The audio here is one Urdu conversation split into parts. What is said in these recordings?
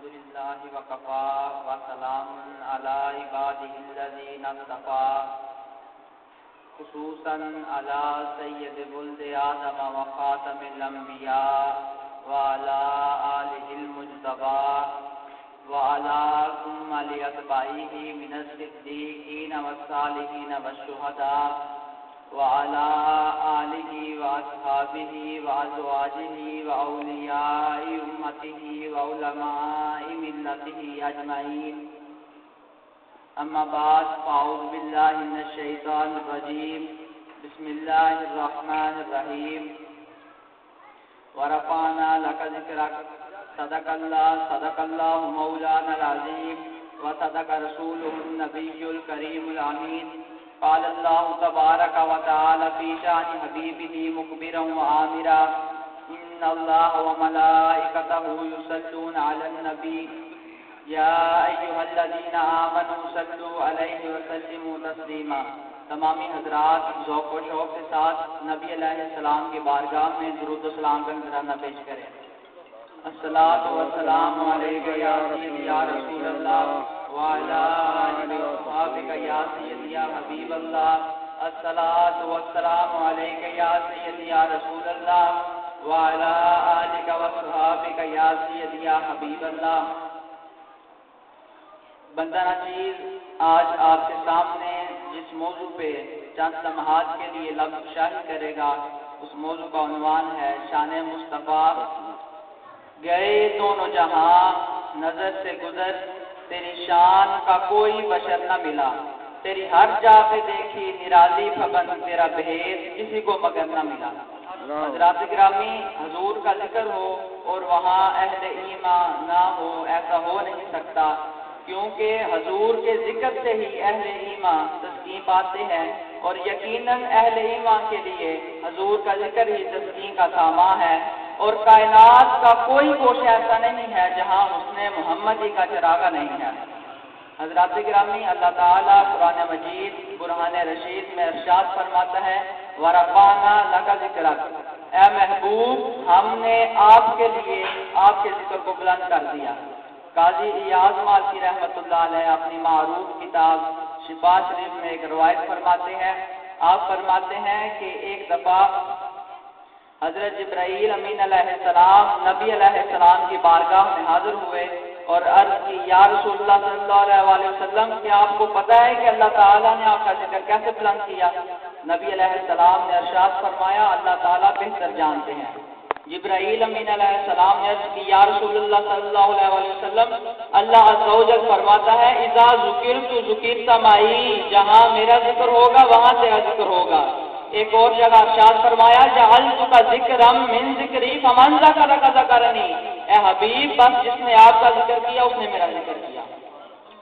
الحمد لله وكفى وسلام على عباده الذين اصطفى خصوصا على سيد ولد آدم وخاتم الأنبياء وعلى آله المجتبى وعلى ثم لأتباعه من الصديقين والصالحين والشهداء وعلى آله وأصحابه وأزواجه وأولياء أمته وعلماء ملته أجمعين. أما بعد، فأعوذ بالله من الشيطان الرجيم. بسم الله الرحمن الرحيم. ورفعنا لك ذكرك. صدق الله صدق الله مولانا العظيم. وصدق رسوله النبي الكريم الأمين. قال الله تبارك وتعالى في شان حبيبه مخبرا وآمرا إن الله وملائكته يصلون على النبي يا أيها الذين آمنوا صلوا عليه وسلموا تسليما تمامی حضرات ذوق و شوق کے ساتھ نبی علیہ السلام کی بارگاہ میں درود و سلام کا نذرانہ پیش کریں۔ الصلاۃ والسلام علیک یا یا رسول اللہ۔ وعلى حبیب اللہ والسلام رسول وعلى حبیب اللہ بندہ چیز آج آپ کے سامنے جس موضوع پہ چند لمحات کے لیے لفظ شاہی کرے گا، اس موضوع کا عنوان ہے شان مصطفیٰ۔ گئے دونوں جہاں، نظر سے گزر تیری شان کا کوئی بشر نہ ملا۔ تیری ہر جا پہ دیکھی نرالی پھبن تیرا بھید کسی کو مگر نہ ملا۔ حضرات گرامی حضور کا ذکر ہو اور وہاں اہل ایمان نہ ہو ایسا ہو نہیں سکتا۔ کیونکہ حضور کے ذکر سے ہی اہل ایمان تسکین پاتے ہیں اور یقیناً اہل ایمان کے لیے حضور کا ذکر ہی تسکین کا سامان ہے۔ اور کائنات کا کوئی گوشہ ایسا نہیں ہے جہاں اس نے محمد کا چراغا نہیں ہے۔ حضرات گرامی، اللہ تعالیٰ قرآن مجید، برہان رشید میں ارشاد فرماتا ہے ورفانہ لگا ذکر اے محبوب، ہم نے آپ کے لیے آپ کے ذکر کو بلند کر دیا۔ قاضی ایاز مالکی رحمۃ اللہ علیہ اپنی معروف کتاب شفا شریف میں ایک روایت فرماتے ہیں۔ آپ فرماتے ہیں کہ ایک دفعہ حضرت جبرائیل امین علیہ السلام، نبی علیہ السلام کی بارگاہ میں حاضر ہوئے اور عرض کی، یا رسول اللہ صلی اللہ علیہ وسلم، کیا آپ کو پتہ ہے کہ اللہ تعالیٰ نے آپ کا ذکر کیسے بلند کیا؟ نبی علیہ السلام نے ارشاد فرمایا، اللہ تعالیٰ بہتر جانتے ہیں. جبرائیل امین علیہ السلام نے عرض کی، یا رسول اللہ صلی اللہ علیہ وسلم، اللہ عز و جل فرماتا ہے، اذا ذکر تو ذکر سمائی جہاں میرا ذکر ہوگا، وہاں تیرا ذکر ہوگا۔ ایک اور جگہ ارشاد فرمایا، جعل کا ذکر ہم من ذکری، فمن ذکر کا ذکرنی اے حبیب، بس جس نے آپ کا ذکر کیا، اس نے میرا ذکر کیا۔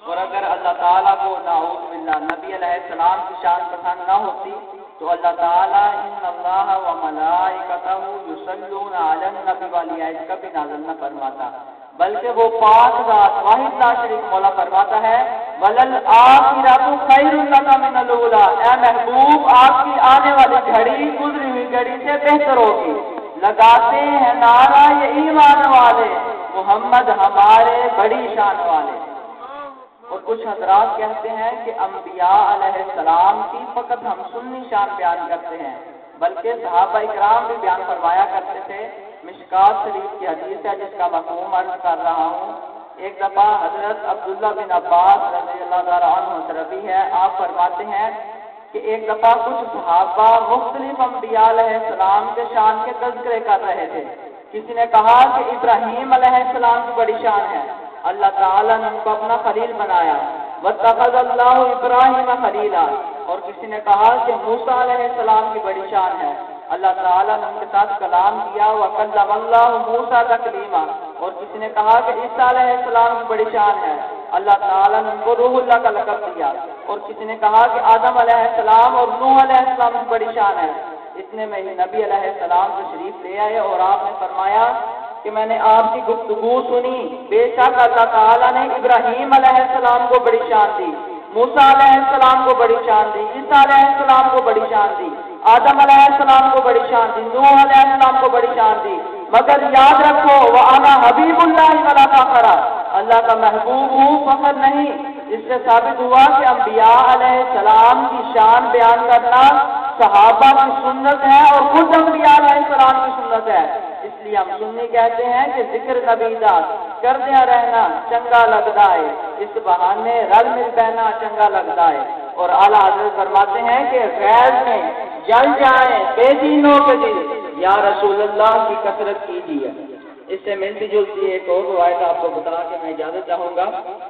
اور اگر اللہ تعالیٰ کو نعوذ باللہ نبی علیہ السلام کی شان پسند نہ ہوتی، تو اللہ تعالیٰ ان اللہ و ملائکتہ یصلون علی النبی والی آیت کا بھی نازل نہ فرماتا۔ بلکہ وہ پاک ذات واحد لا شریک مولا فرماتا ہے، ولل آخرت خیر لک من الاولی۔ اے محبوب، آپ کی آنے والی گھڑی گزری ہوئی گھڑی سے بہتر ہوگی۔ لگاتے ہیں نعرہ یہ ایمان والے۔ محمد ہمارے بڑی شان والے۔ اور کچھ حضرات کہتے ہیں کہ انبیاء علیہ السلام کی فقط ہم سنی شان بیان کرتے ہیں، بلکہ صحابہ اکرام بھی بیان فرمایا کرتے تھے۔ مشکات شریف کی حدیث ہے جس کا مفہوم عرض کر رہا ہوں۔ ایک دفعہ حضرت عبداللہ بن عباس رضی اللہ تعالیٰ عنہ ربی ہے۔ آپ فرماتے ہیں کہ ایک دفعہ کچھ صحابہ مختلف انبیاء علیہ السلام کے شان کے تذکرے کر رہے تھے۔ کسی نے کہا کہ ابراہیم علیہ السلام کی بڑی شان ہے۔ اللہ تعالیٰ نے ان کو اپنا خلیل بنایا۔ وَتَّخَذَ اللَّهُ إِبْرَاهِيمَ خَلِيلًا اور کسی نے کہا کہ موسیٰ علیہ السلام کی بڑی شان ہے۔ اللہ تعالیٰ نے ان کے ساتھ کلام کیا وَقَلَّمَ اللَّهُ مُوسَى تَكْلِيمًا۔ اور کسی نے کہا کہ عیسیٰ علیہ السلام بڑی شان ہے، اللہ تعالیٰ نے ان کو روح اللہ کا لقب دیا۔ اور کسی نے کہا کہ آدم علیہ السلام اور نوح علیہ السلام بڑی شان ہے۔ اتنے میں ہی نبی علیہ السلام کو شریف لے آئے اور آپ نے فرمایا کہ میں نے آپ کی گفتگو سنی۔ بے شک اللہ تعالیٰ نے ابراہیم علیہ السلام کو بڑی شان دی، موسیٰ علیہ السلام کو بڑی شان دی، عیسیٰ علیہ السلام کو بڑی شان دی۔ آدم علیہ السلام کو بڑی شان دی، نوح علیہ السلام کو بڑی شان دی۔ مگر یاد رکھو وہ آنا حبیب اللہ والا فخرا اللہ کا محبوب ہوں فخر نہیں۔ اس سے ثابت ہوا کہ انبیاء علیہ السلام کی شان بیان کرنا صحابہ کی سنت ہے اور خود انبیاء علیہ السلام کی سنت ہے۔ اس لیے ہم سنی کہتے ہیں کہ ذکر نبی کر دیا رہنا چنگا لگتا ہے۔ اس بہانے رل مل بہنا چنگا لگتا ہے۔ اور اعلیٰ حضرت فرماتے ہیں کہ غیر میں جل جائیں بے دینوں کے دل۔ یا رسول اللہ کی کثرت کیجیے۔ اس سے ملتی جلتی ایک اور روایت آپ کو بتا کے میں اجازت چاہوں گا۔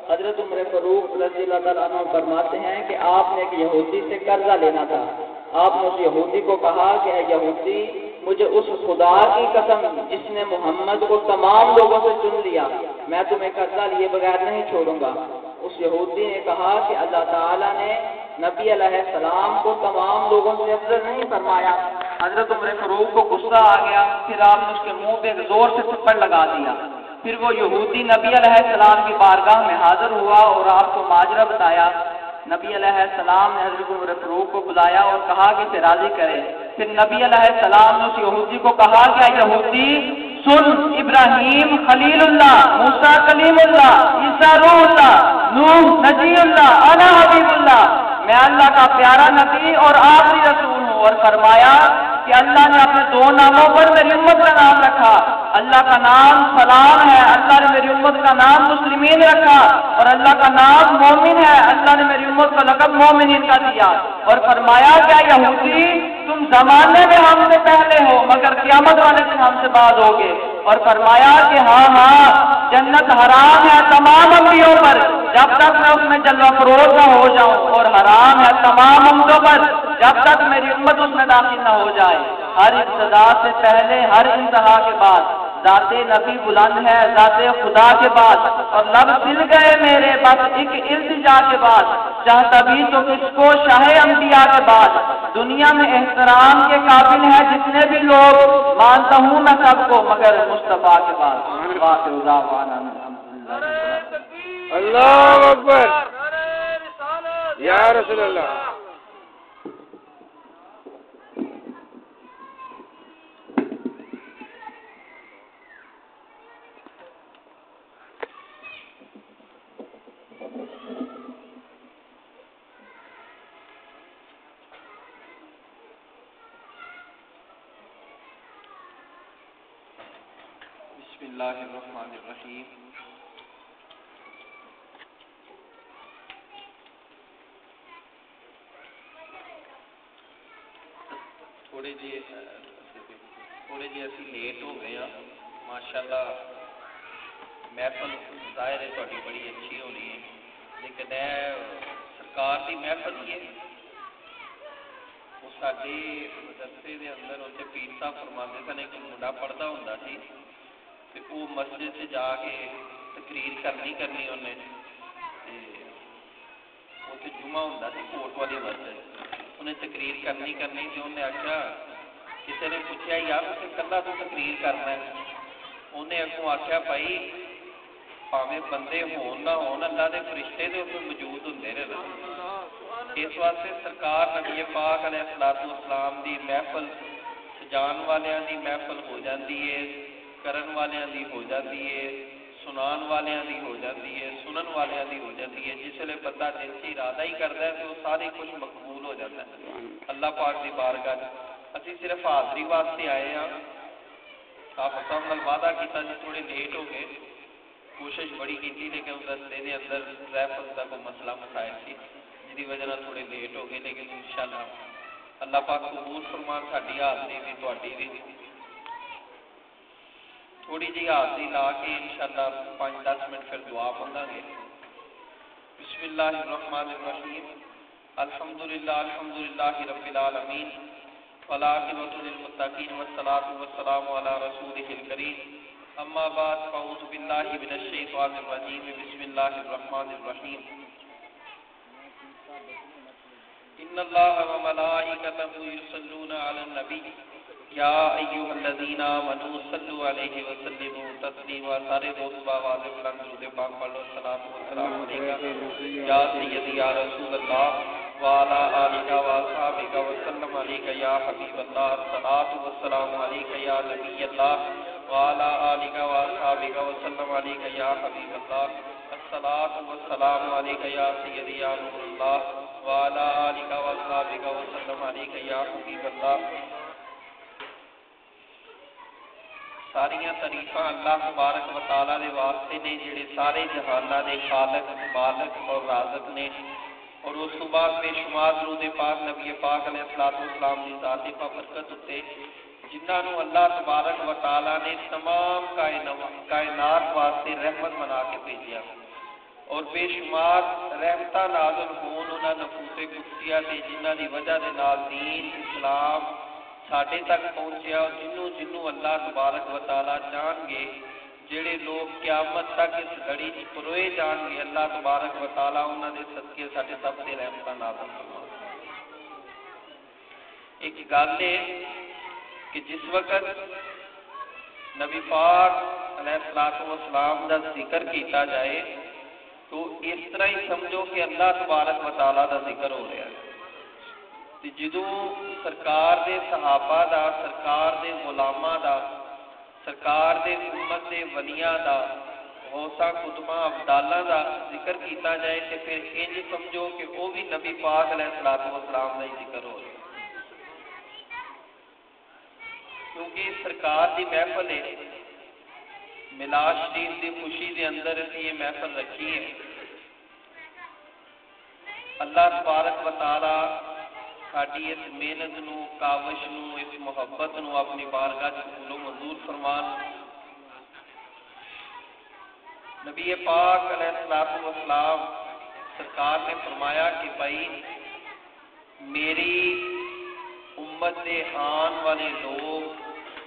حضرت عمر فروخ رضی اللہ تعالیٰ عنہ فرماتے ہیں کہ آپ نے ایک یہودی سے قرضہ لینا تھا۔ آپ نے اس یہودی کو کہا کہ اے یہودی، مجھے اس خدا کی قسم جس نے محمد کو تمام لوگوں سے چن لیا، میں تمہیں قرضہ لیے بغیر نہیں چھوڑوں گا۔ اس یہودی نے کہا کہ اللہ تعالیٰ نے نبی علیہ السلام کو تمام لوگوں سے افضل نہیں فرمایا۔ حضرت عمر فروغ کو غصہ آ گیا، پھر آپ نے اس کے منہ پہ زور سے تھپڑ لگا دیا۔ پھر وہ یہودی نبی علیہ السلام کی بارگاہ میں حاضر ہوا اور آپ کو ماجرہ بتایا۔ نبی علیہ السلام نے حضرت عمر فروغ کو بلایا اور کہا کہ اسے راضی کرے پھر نبی علیہ السلام نے اس یہودی کو کہا کہ یہودی سن ابراہیم خلیل اللہ موسا کلیم اللہ، عیسیٰ روح اللہ، نوح، نجی اللہ انا حبیب اللہ۔ میں اللہ کا پیارا نبی اور آخری رسول ہوں اور فرمایا کہ اللہ نے اپنے دو ناموں پر میری امت کا نام رکھا۔ اللہ کا نام سلام ہے، اللہ نے میری امت کا نام مسلمین رکھا اور اللہ کا نام مومن ہے۔ اللہ نے میری امت کا لقب مومنین کا دیا اور فرمایا کیا یہودی، تم زمانے میں ہم سے پہلے ہو، مگر قیامت والے دن ہم سے بعد ہوگے۔ اور فرمایا کہ ہاں ہاں جنت حرام ہے تمام انبیوں پر۔ جب تک میں اس میں جلوہ فروغ نہ ہو جاؤں اور حرام ہے تمام امتوں پر، جب تک میری امت اس میں داخل نہ ہو جائے۔ ہر ابتدا سے پہلے، ہر انتہا کے بعد۔ ذات نبی بلند ہے، ذات خدا کے بعد۔ اور لب سل گئے میرے بس ایک التجا کے بعد۔ چاہ تبھی تو کس کو شاہ انبیاء کے بعد۔ دنیا میں احترام کے قابل ہے جتنے بھی لوگ۔ مانتا ہوں میں سب کو، مگر مصطفیٰ کے بعد۔ الله أكبر. يا رسول الله. بسم الله الرحمن الرحيم. لیکن سرکار کی محفل ہی ہے وہ سارے مدرسے کے اندر اتنے پیر صاحب فرما سن ایک منڈا پڑھتا ہوں سی تو وہ مسجد سے جا کے تقریر کرنی کرنی انہیں اتنے جمعہ ہوں سی کوٹ والی مسجد انہیں تقریر کرنی کرنی تو انہیں آخیا کسی نے پوچھا یار اسے کلا تو تقریر کرنا ہے انہیں اگوں آخیا بھائی پاوے بندے ہون نہ ہون اللہ دے فرشتے دے اتنے موجود ہوں رہے اس واسطے سرکار نبی پاک علیہ السلاط اسلام دی محفل سجان والیاں دی محفل ہو جاتی ہے کرن والیاں دی ہو جاتی ہے سنان والیاں دی ہو جاتی ہے سنن والیاں دی ہو جاتی ہے جس ویلے بندہ دل ارادہ ہی کرتا ہے تو سارے کچھ مقبول ہو جاتا ہے اللہ پاک دی بارگاہ اسی صرف حاضری واسطے آئے ہاں آپ صاحب نال وعدہ کیتا جی تھوڑے لیٹ ہو گئے کوشش بڑی کی لیکن اس رستے دے اندر ٹریفک کا کوئی مسئلہ مسائل سی جی وجہ تھوڑے لیٹ ہو گئے، لیکن انشاءاللہ اللہ پاک قبول فرمان ساری حاضری بھی تھوڑی بھی تھوڑی جی حاضری لا کے انشاءاللہ پانچ دس منٹ پھر دعا پڑھا گے۔ بسم اللہ الرحمن الرحیم۔ الحمدللہ الحمدللہ رب العالمین۔ والعاقبۃ للمتقین والصلاة والسلام علی رسولہ الکریم۔ اما بعد فاعوذ باللہ من الشیطان الرجیم بسم اللہ الرحمن الرحیم ان اللہ و وملائکتہ یصلون علی النبی یا ایوہ الذین آمنوا صلو علیہ وسلم تسلیم و سارے دوست باواز بلند درود پاک پڑھ لو السلام والسلام علیکہ یا سیدی، یا رسول اللہ. وعلا آلکہ و اصحابکہ وسلم علیکہ یا حبیب اللہ. الصلاة والسلام علیکہ یا نبی اللہ. وعلى آلك وأصحابك وسلم عليك يا حبيب الله. الصلاة والسلام عليك يا سيدي يا نور الله. وعلى آلك وأصحابك وسلم عليك يا حبيب الله. ساریاں تعریفاں اللہ تبارک و تعالی دے واسطے نے، جڑے سارے جہاناں دے خالق، مالک اور رازق نے، اور اس تو بعد بے شمار درود پاک نبی پاک علیہ الصلوۃ والسلام دی ذات پاک برکت تے جنہاں نو اللہ تبارک و تعالی نے تمام کائنات واسطے رحمت بنا کے بھیجیا اور بے شمار رحمتاں نازل ہون انہاں نفوس قدسیہ تے جنہاں دی وجہ دے نال دین، اسلام ساڈے تک پہنچیا اور جنوں جنوں اللہ تبارک و تعالی جان گے، جڑے لوگ قیامت تک اس گھڑی چ پروئے جان گے، اللہ تبارک و تعالی انہاں دے صدقے ساڈے سب تے رحمتاں نازل فرما ایک گل ہے کہ جس وقت نبی پاک علیہ الصلوۃ والسلام دا ذکر کیتا جائے، تو اس طرح ہی سمجھو کہ اللہ تبارک و تعالی دا ذکر ہو رہا ہے۔ تے جدوں سرکار دے صحابہ دا، سرکار دے غلاماں دا، سرکار دے امت دے ولیاں دا غوثہ قطبہ ابدالاں دا ذکر کیتا جائے، تے پھر انج سمجھو کہ او بھی نبی پاک علیہ الصلوۃ والسلام دا ہی ذکر ہو رہا ہے۔ کیونکہ سرکار دی محفل ہے۔ ملاد شریف دی خوشی دے اندر یہ محفل رکھی ہے۔ اللہ تبارک و تعالی ساری اس محنت نو، کاوش نو، اس محبت نو اپنی بارگاہ قبول و منظور فرمان۔ نبی پاک علیہ الصلوۃ والسلام سرکار نے فرمایا کہ بھائی، میری امت دے آن والے لوگ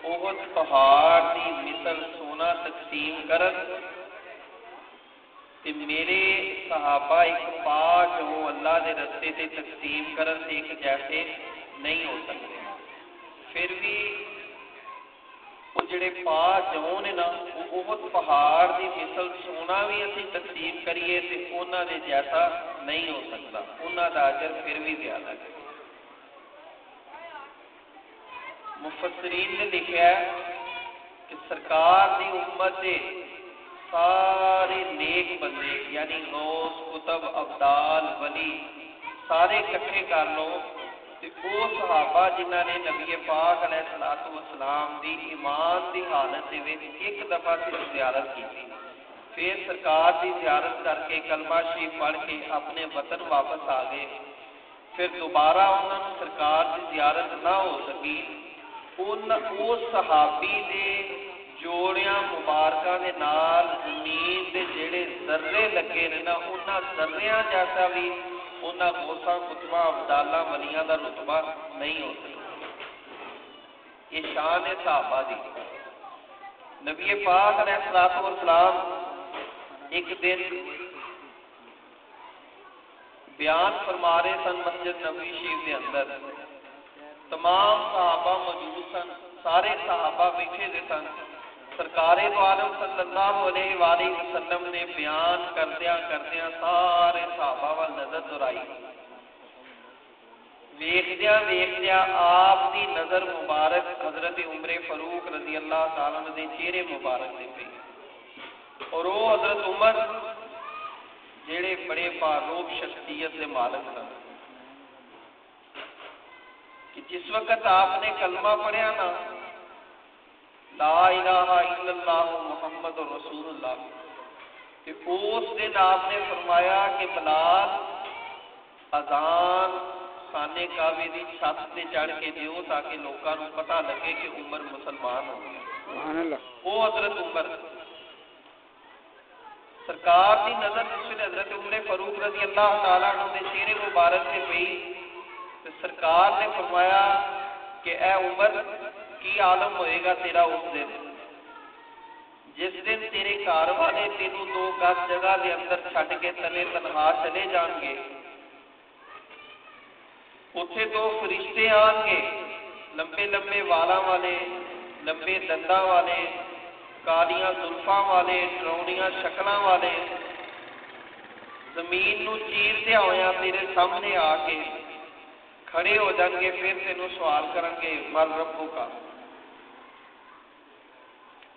احد پہاڑ دی مثل سونا تقسیم کرن تے میرے صحابہ ایک پاک ہو اللہ دے رستے تے تقسیم کرن تے ایک جیسے نہیں ہو سکتے۔ پھر بھی وہ جڑے پاک جو نے نا، وہ بہت پہاڑ دی مثل سونا بھی اسی تقسیم کریے تے انہاں دے جیسا نہیں ہو سکتا۔ انہاں دا اجر پھر بھی زیادہ ہے۔ مفسرین نے لکھا ہے کہ سرکار دی امت دے سارے نیک بندے یعنی غوث کتب ابدال، ولی، سارے کٹھے کر لو تے او صحابہ جنہاں نے نبی پاک علیہ الصلوۃ والسلام دی ایمان دی حالت دے وچ ایک دفعہ صرف زیارت کیتی۔ پھر سرکار دی زیارت کر کے کلمہ شریف پڑھ کے اپنے وطن واپس آ گئے۔ پھر دوبارہ انہوں نے سرکار دی زیارت نہ ہو سکی ان اس صحابی دے جوڑیاں مبارکاں دے نال زمین دے جڑے ذرے لگے نے نا، انہاں ذریاں جیسا بھی انہاں غوثاں کتبہ ابدالاں ولیاں دا رتبہ نہیں ہو سکتا۔ یہ شان ہے صحابہ دی۔ نبی پاک علیہ الصلوۃ والسلام ایک دن بیان فرما رہے سن مسجد نبوی شریف دے اندر۔ تمام صحابہ موجود سن، سارے صحابہ بیٹھے دے سن۔ سرکار دو عالم صلی اللہ علیہ وآلہ وسلم نے بیان کردیا کردیا سارے صحابہ وال نظر درائی۔ ویخدیا ویخدیا آپ دی نظر مبارک حضرت عمر فاروق رضی اللہ تعالیٰ دے چہرے مبارک دے پی اور وہ حضرت عمر جڑے بڑے فاروق شخصیت دے مالک سن۔ کہ جس وقت آپ نے کلمہ پڑھیا نا لا الہ الا اللہ محمد رسول اللہ کہ اس دن آپ نے فرمایا کہ بلال اذان خانے کعبے دی چھت تے چڑھ کے دیو تاکہ لوکاں نو پتہ لگے کہ عمر مسلمان ہو گیا سبحان اللہ۔ او حضرت عمر سرکار دی نظر جس نے حضرت عمر فاروق رضی اللہ تعالی عنہ دے چہرے مبارک سے پئی تے سرکار نے فرمایا کہ اے عمر، کی عالم ہوئے گا تیرا اس دن؟ جس دن تیرے گھر والے تینوں دو گز جگہ دے اندر چھڈ کے تلے تنہا چلے جان گے۔ اتنے دو فرشتے آن گے، لمبے لمبے والا والے، لمبے دندا والے، کالیاں زلفا والے ڈرونیاں شکل والے۔ زمین نو چیرتے ہوا تیرے سامنے آ کے۔ کھڑے ہو جان گے، پھر تینوں سوال کرن گے مر ربو کا۔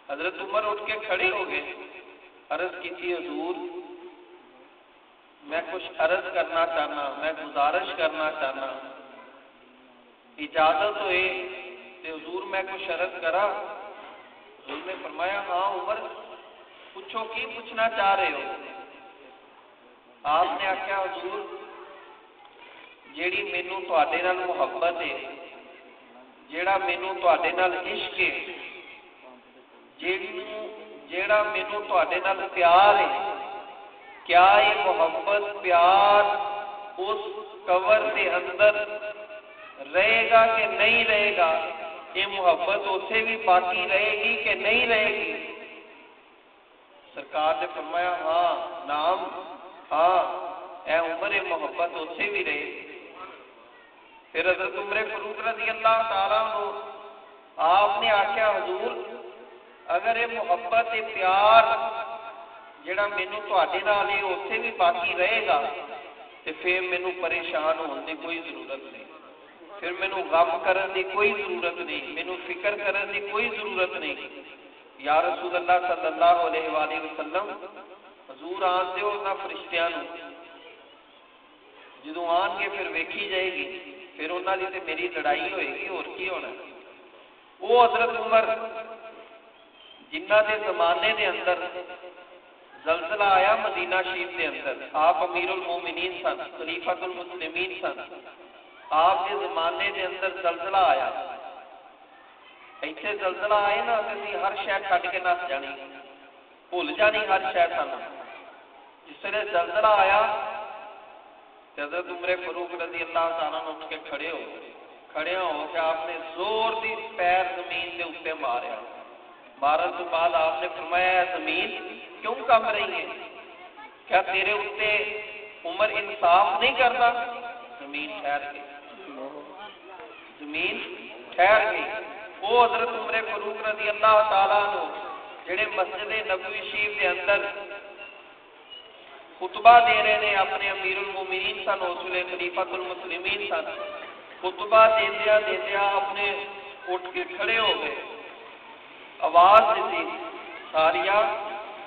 حضرت عمر اٹھ کے کھڑے ہو گئے۔ عرض کی تھی حضور، میں کچھ عرض کرنا چاہنا، میں گزارش کرنا چاہنا۔ اجازت ہوئے تے حضور میں کچھ عرض کرا۔ حضور نے فرمایا ہاں عمر، پوچھو کی پوچھنا چاہ رہے ہو؟ آپ نے آخیا حضور جیڑی مینو تے محبت ہے جیڑا مینو تے عشق ہے جیڑا مینو تے پیار ہے کیا یہ محبت پیار اس کور کے اندر رہے گا کہ نہیں رہے گا یہ محبت اتنے بھی باقی رہے گی کہ نہیں رہے گی سرکار نے فرمایا ہاں نام ہاں اے عمر محبت اتنے بھی رہے گی پھر حضرت عمر فروخ رضی اللہ تعالیٰ نو آپ نے آخیا حضور، اگر یہ محبت، یہ پیار جڑا مینو تے اتنے بھی باقی رہے گا تو پھر مینو پریشان ہونے کوئی ضرورت نہیں۔ پھر مینو غم کرن دی کوئی ضرورت نہیں مینو فکر کرن دی کوئی ضرورت نہیں۔ یا رسول اللہ صلی اللہ علیہ وآلہ وسلم، حضور آن دے نہ فرشتیاں نو جدو آن کے پھر ویکھی جائے گی پھر انہوں کی میری لڑائی ہوئے گی اور کی ہونا وہ حضرت عمر جنہ دے زمانے دے اندر زلزلہ آیا مدینہ شریف دے اندر آپ امیر المومنین سن خلیفت المسلمین سن آپ کے زمانے دے اندر زلزلہ آیا ایتھے زلزلہ آئے نا تے ہر شہر چھڈ کے نس جانی بھول جانی ہر شہر سن جس ویلے زلزلہ آیا حضرت عمر فروخ رضی اللہ تعالیٰ نے اٹھ کے کھڑے ہو کھڑے ہو کے آپ نے زور دی پیر زمین کے اتنے ماریا۔ مارن تو بعد آپ نے فرمایا زمین، کیوں کم رہی ہے کیا تیرے اتنے عمر انصاف نہیں کرتا؟ زمین ٹھہر گئی۔ زمین ٹھہر گئی۔ وہ حضرت عمر فروخ رضی اللہ تعالیٰ نے جڑے مسجد نبوی شریف کے اندر خطبہ دے رہے ہیں اپنے امیر المومنین سن اس ویلے خلیفت المسلمین سن۔ خطبہ دیندیا دیندیا اپنے اٹھ کے کھڑے ہو گئے۔ آواز دیتی ساریا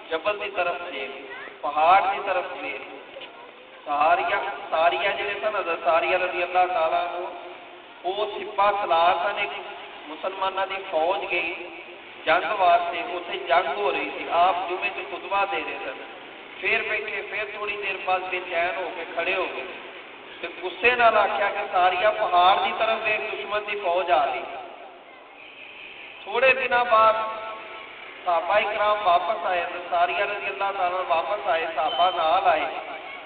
جبل دی طرف دیکھ پہاڑ دی طرف دیکھ ساریا ساریا جڑے سن، حضرت ساریا رضی اللہ تعالیٰ کو وہ سپا سلار سن، ایک مسلمانہ دی فوج گئی۔ جنگ واسطے اتنے جنگ ہو رہی تھی۔ آپ جمعے سے خطبہ دے رہے سن۔ پھر بیٹھے پھر تھوڑی دیر بعد بے چین ہو کے کھڑے ہو گئے تو گسے نال آخیا کہ ساریا پہاڑ کی طرف ایک دشمن کی فوج آ رہی تھوڑے دن بعد صحابہ اکرام واپس آئے ساریا رضی اللہ تعالیٰ واپس آئے صحابہ نال آئے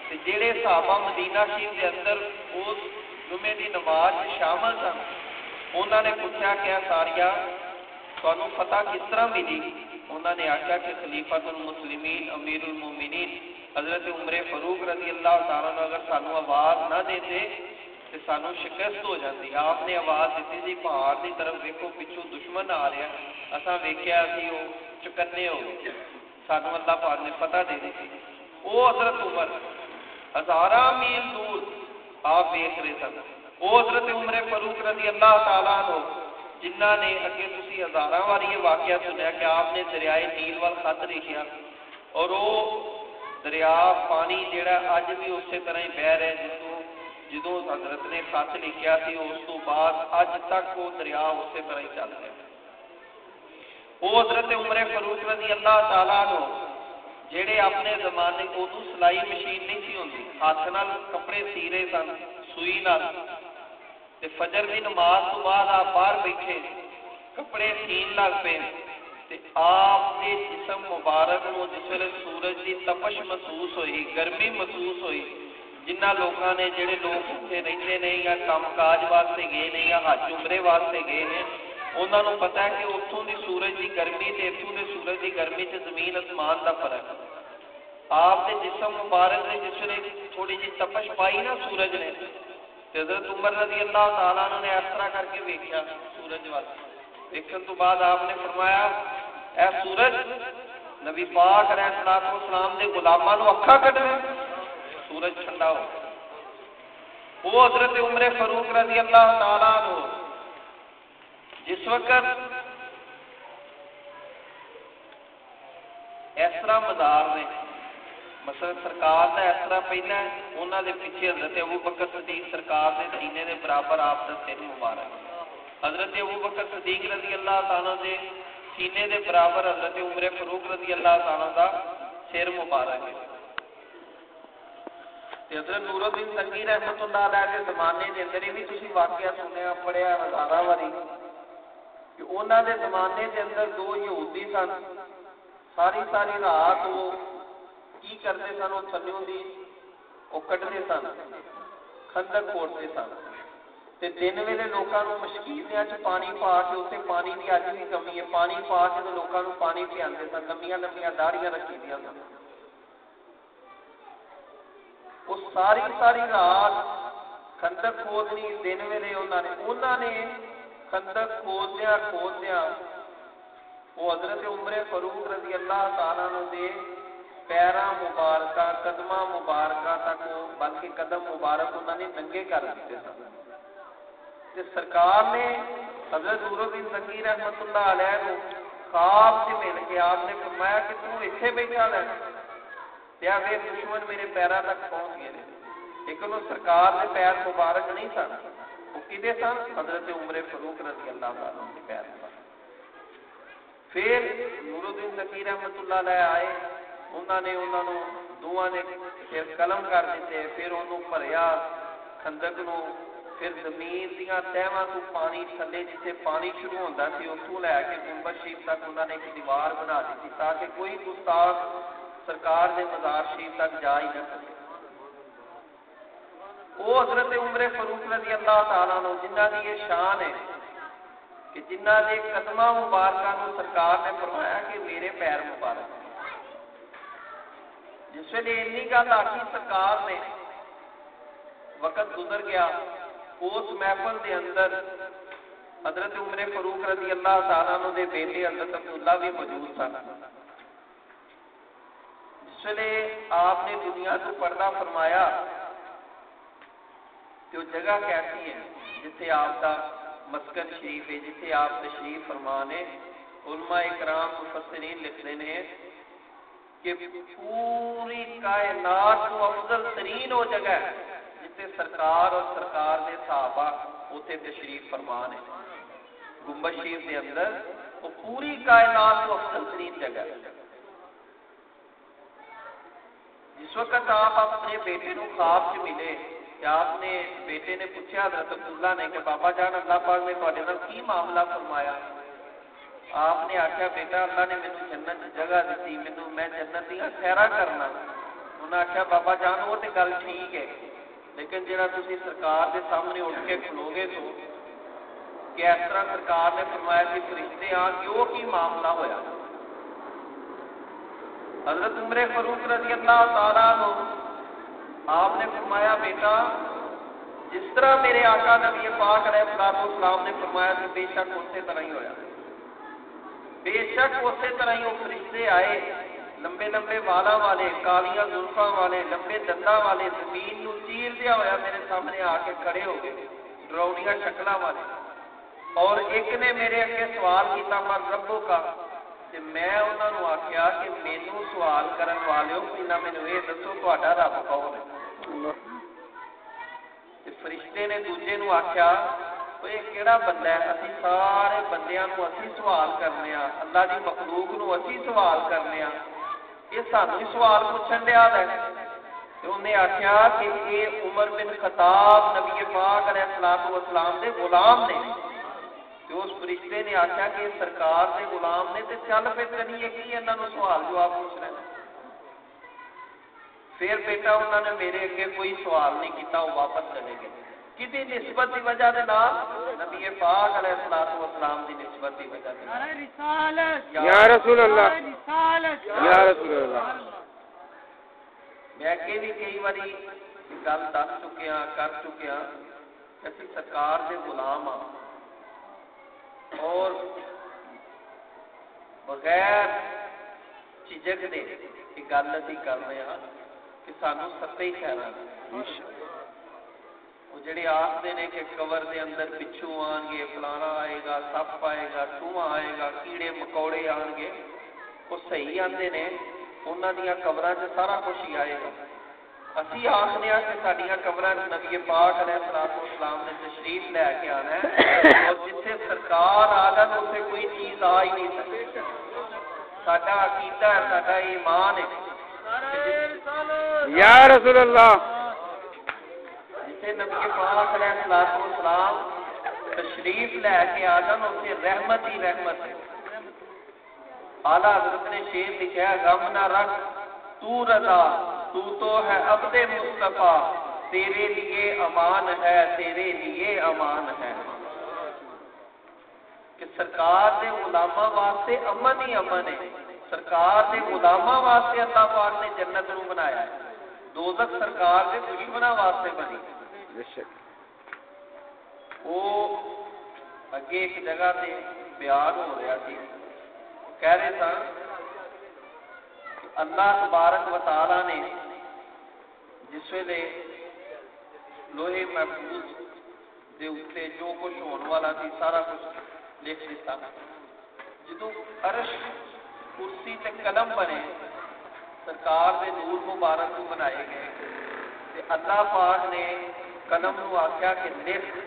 تو جہے صحابہ مدینہ شریف کے اندر اس جمعے کی نماز شامل سن انہوں نے پوچھا کہ ساریا تمہیں فتح کس طرح ملی انہوں نے آخیا کہ خلیفت المسلمین، امیر المومنین، حضرت عمر فروخ رضی اللہ تعالیٰ نے اگر سانو آواز نہ دیتے تو سانو شکست ہو جاتی۔ آپ نے آواز دیتی جی پہاڑ کی طرف دیکھو پچھو دشمن آ رہا اصا ویکیا سی وہ چکنے ہو گئے۔ سانو اللہ پاک نے پتہ دے دی وہ حضرت عمر ہزار میل دور آپ ویک رہے سن۔ وہ حضرت عمر فروخ رضی اللہ تعالیٰ نے جنہ نے اگے تھی ہزار بار یہ واقعہ سنیا کہ آپ نے دریائے نیل وال خط لکھا اور وہ دریا پانی جہا اج بھی اسی طرح ہی بہ رہا جدو جدو حضرت نے خط لکھا سی اس تو بعد اج تک وہ دریا اسی طرح ہی چل رہا وہ حضرت عمر فروخ رضی اللہ تعالیٰ نو جہے اپنے زمانے ادو سلائی مشین نہیں سی ہوتی ہاتھ نال کپڑے سی رہے سن سوئی نال تے فجر دی نماز تو بعد آپ باہر بیٹھے کپڑے سین لگ پے تے آپ دے جسم مبارک نو جس ویلے سورج دی تپش محسوس ہوئی، گرمی محسوس ہوئی جنہ لوکاں نے جڑے لوگ اتنے رہندے نے یا کام کاج واسطے گئے نے یا حج عمرے واسطے گئے نے انہاں نو پتہ ہے کہ اتھوں دی سورج دی گرمی تے اتھوں دے سورج دی گرمی تے زمین اسمان دا فرق آپ دے جسم مبارک نے جس ویلے تھوڑی جی تپش پائی نا سورج نے حضرت عمر رضی اللہ تعالیٰ نے اس طرح کر کے ویکیا سورج وال دیکھنے تو بعد آپ نے فرمایا اے سورج نبی پاک علیہ الصلوۃ والسلام دے غلاماں نو اکھا کڈنا سورج ٹھنڈا ہو وہ حضرت عمر فاروق رضی اللہ تعالیٰ عنہ جس وقت ਇਸ مثلا سرکار دا اس طرح پہنا ہے انہاں دے پیچھے حضرت ابو بکر صدیق سرکار دے سینے دے برابر آپ دا سر مبارک حضرت ابو بکر صدیق رضی اللہ تعالی دے سینے دے برابر حضرت عمر فاروق رضی اللہ تعالی دا سر مبارک ہے حضرت نور الدین تنگی رحمت اللہ علیہ کے زمانے دے اندر بھی تسی واقعہ سنیا پڑھیا ہزارہ واری کہ انہاں دے زمانے دے اندر دو یہودی سن ساری ساری رات وہ کی کرتے سن وہ تھلوں دی وہ کٹتے سن خندر کھوڑتے سن تے دن ویلے لوکاں نو مشکیزیاں چ پانی پا کے اوتے پانی دی اج بھی کمی ہے پانی پا کے تے لوکاں نو پانی پیاندے سن لمیاں لمیاں داڑیاں رکھی دیاں سن وہ ساری ساری رات خندق کھودنی دن ویلے انہاں نے انہاں نے خندق کھودیاں کھودیاں وہ حضرت عمر فاروق رضی اللہ تعالیٰ عنہ دے پیرا مبارکہ قدمہ مبارکہ تک بلکہ قدم مبارک انہوں نے ننگے کر دیتے سن جس سرکار نے حضرت نورالدین زکی رحمت اللہ علیہ کو خواب سے مل کے آپ نے فرمایا کہ تم اتنے بیٹھا لے کیا پھر دشمن میرے پیرا تک پہنچ گئے لیکن وہ سرکار نے پیر مبارک نہیں سن وہ کدے سن حضرت عمر فروخ رضی اللہ تعالیٰ کے پیر مبارک پھر نور الدین ذکی رحمت اللہ علیہ آئے انہوں نے انہوں نے دوہاں نے قلم کر دیتے پھر انہوں پریا کھندک نو پھر زمین دیا تہواں تو پانی تھلے جتھے پانی شروع ہوندا سی اتھوں لے کے گنبد شریف تک انہوں نے ایک دیوار بنا دیتی تاکہ کوئی گستاخ سرکار دے مزار شریف تک جا ہی نہ سکے وہ حضرت عمر فاروق رضی اللہ تعالیٰ نو جنہ دی یہ شان ہے کہ جنہ دے قدمہ مبارکہ نو سرکار نے فرمایا کہ میرے پیر مبارک جس ویلے اینی گل آخی سرکار نے، وقت گزر گیا، اس محفل دے اندر حضرت عمر فاروق رضی اللہ تعالیٰ عنہ دے بیٹے حضرت عبداللہ بھی موجود تھا جس ویلے آپ نے دنیا تو پردہ فرمایا تو جگہ کیسی ہے جتھے آپ کا مسکن شریف ہے، جتھے آپ تشریف فرمانے علماء اکرام مفسرین لکھنے نے کہ پوری کائنات کو افضل ترین ہو جگہ ہے جتنے سرکار اور سرکار دے صحابہ اتنے تشریف فرمان ہے گمبد شریف دے اندر وہ پوری کائنات کو افضل ترین جگہ ہے۔ جس وقت آپ اپنے بیٹے نو خواب سے ملے، کہ آپ نے بیٹے نے پوچھا، حضرت عبداللہ نے کہ بابا جان، اللہ پاک نے تھوڑے کی معاملہ فرمایا؟ آپ نے آخیا بیٹا، اللہ نے میرے جنت جگہ دیتی میں جنت دیا سیرا کرنا۔ انہیں آخیا بابا جان، وہ تو گل ٹھیک ہے، لیکن جہاں تھی سرکار دے سامنے اٹھ کے کھلو گے تو کہ اس طرح سرکار نے فرمایا کہ فرشتے آ کیوں کی معاملہ ہویا؟ حضرت عمر فروخ رضی اللہ تعالیٰ کو آپ نے فرمایا، بیٹا، جس طرح میرے آقا نبی پاک علیہ السلام نے فرمایا کہ بے شک اسی طرح ہی ہویا۔ بے شک اسی طرح ہی وہ فرشتے آئے۔ لمبے لمبے والا والے کالیاں زلفا والے لمبے دنداں والے زمین نو چیر دیا ہوا میرے سامنے آ کے کھڑے ہو گئے ڈراؤنیاں شکل والے۔ اور ایک نے میرے اگے سوال کیتا پر ربو کا؟ تے میں انہوں نے آخیا کہ مینو سوال کرن والے ہو کہ نہ مینو یہ دسو تا رب کون ہے۔ فرشتے نے دوجے نو آخیا یہ کہڑا بندہ ہے اسی سارے بندیاں کو اسی سوال کرنے ہاں اللہ دی مخلوق نو اسی سوال کرنے ہاں یہ سانو سوال پوچھن دیا ہے انہیں آخیا کہ یہ عمر بن خطاب نبی پاک علیہ السلام والسلام دے غلام نے تو اس فرشتے نے آخیا کہ سرکار دے غلام نے تے چل پہ کریے کہ یہاں سوال جواب پوچھ رہے ہیں پھر بیٹا انہوں نے میرے اگے کوئی سوال نہیں کیتا وہ واپس چلے گئے کدی نسبت کی وجہ دے نال نبی پاک علیہ الصلوۃ والسلام دی نسبت کی وجہ دے نال۔ رسالت۔ یا رسول اللہ۔ رسالت۔ یا رسول اللہ۔ میں کہ بھی کئی واری گل دس چکیا کر چکیا اسی سرکار دے غلام ہاں۔ اور بغیر چیزک دے کہ گل اسی کر رہے ہاں کہ سانو ستے ہی خیر آ وہ جڑے آخری نے کہ کور دے اندر بچھو آن گے، فلانا آئے گا، سپ آئے گا ٹواں آئے گا، کیڑے مکوڑے آن گے۔ وہ صحیح آتے نے انہوں دیا قبر سے سارا کچھ ہی آئے گا۔ اسی آخنے ہاں کہ سڈیا قبر نبی پاک علیہ السلام اسلام نے تشریف لے کے آنا ہے۔ اور جتھے سرکار آ گیا تو اتنے کوئی چیز آ ہی نہیں سکتی سڈا عقیدہ ہے سڈا ایمان ہے۔ یا رسول اللہ جتھے نبی پاک علیہ الصلوۃ والسلام تشریف لے کے آ جان اسے رحمت ہی رحمت ہے۔ اعلی حضرت نے شعر لکھا غم نہ رکھ، تو رضا، تو تو ہے عبد مصطفیٰ، تیرے لیے امان ہے، تیرے لیے امان ہے۔ کہ سرکار دے غلاما واسطے امن ہی امن ہے۔ سرکار دے غلاما واسطے اللہ پاک نے جنت نو بنایا ہے۔ دوزخ سرکار دے دشمنا واسطے بنی۔ وہ اگے ایک جگہ تے بیان ہو رہا سی۔ کہہ رہے سن، اللہ تبارک و تعالی نے جس ویلے لوہے محفوظ دے اتنے جو کچھ ہونے والا سی، سارا کچھ لکھ دیتا۔ جدو عرش، کرسی تے قلم بنے، سرکار دے نور مبارک کو بنائے گئے۔ تے اللہ پاک نے قلم نو آخیا کہ لکھ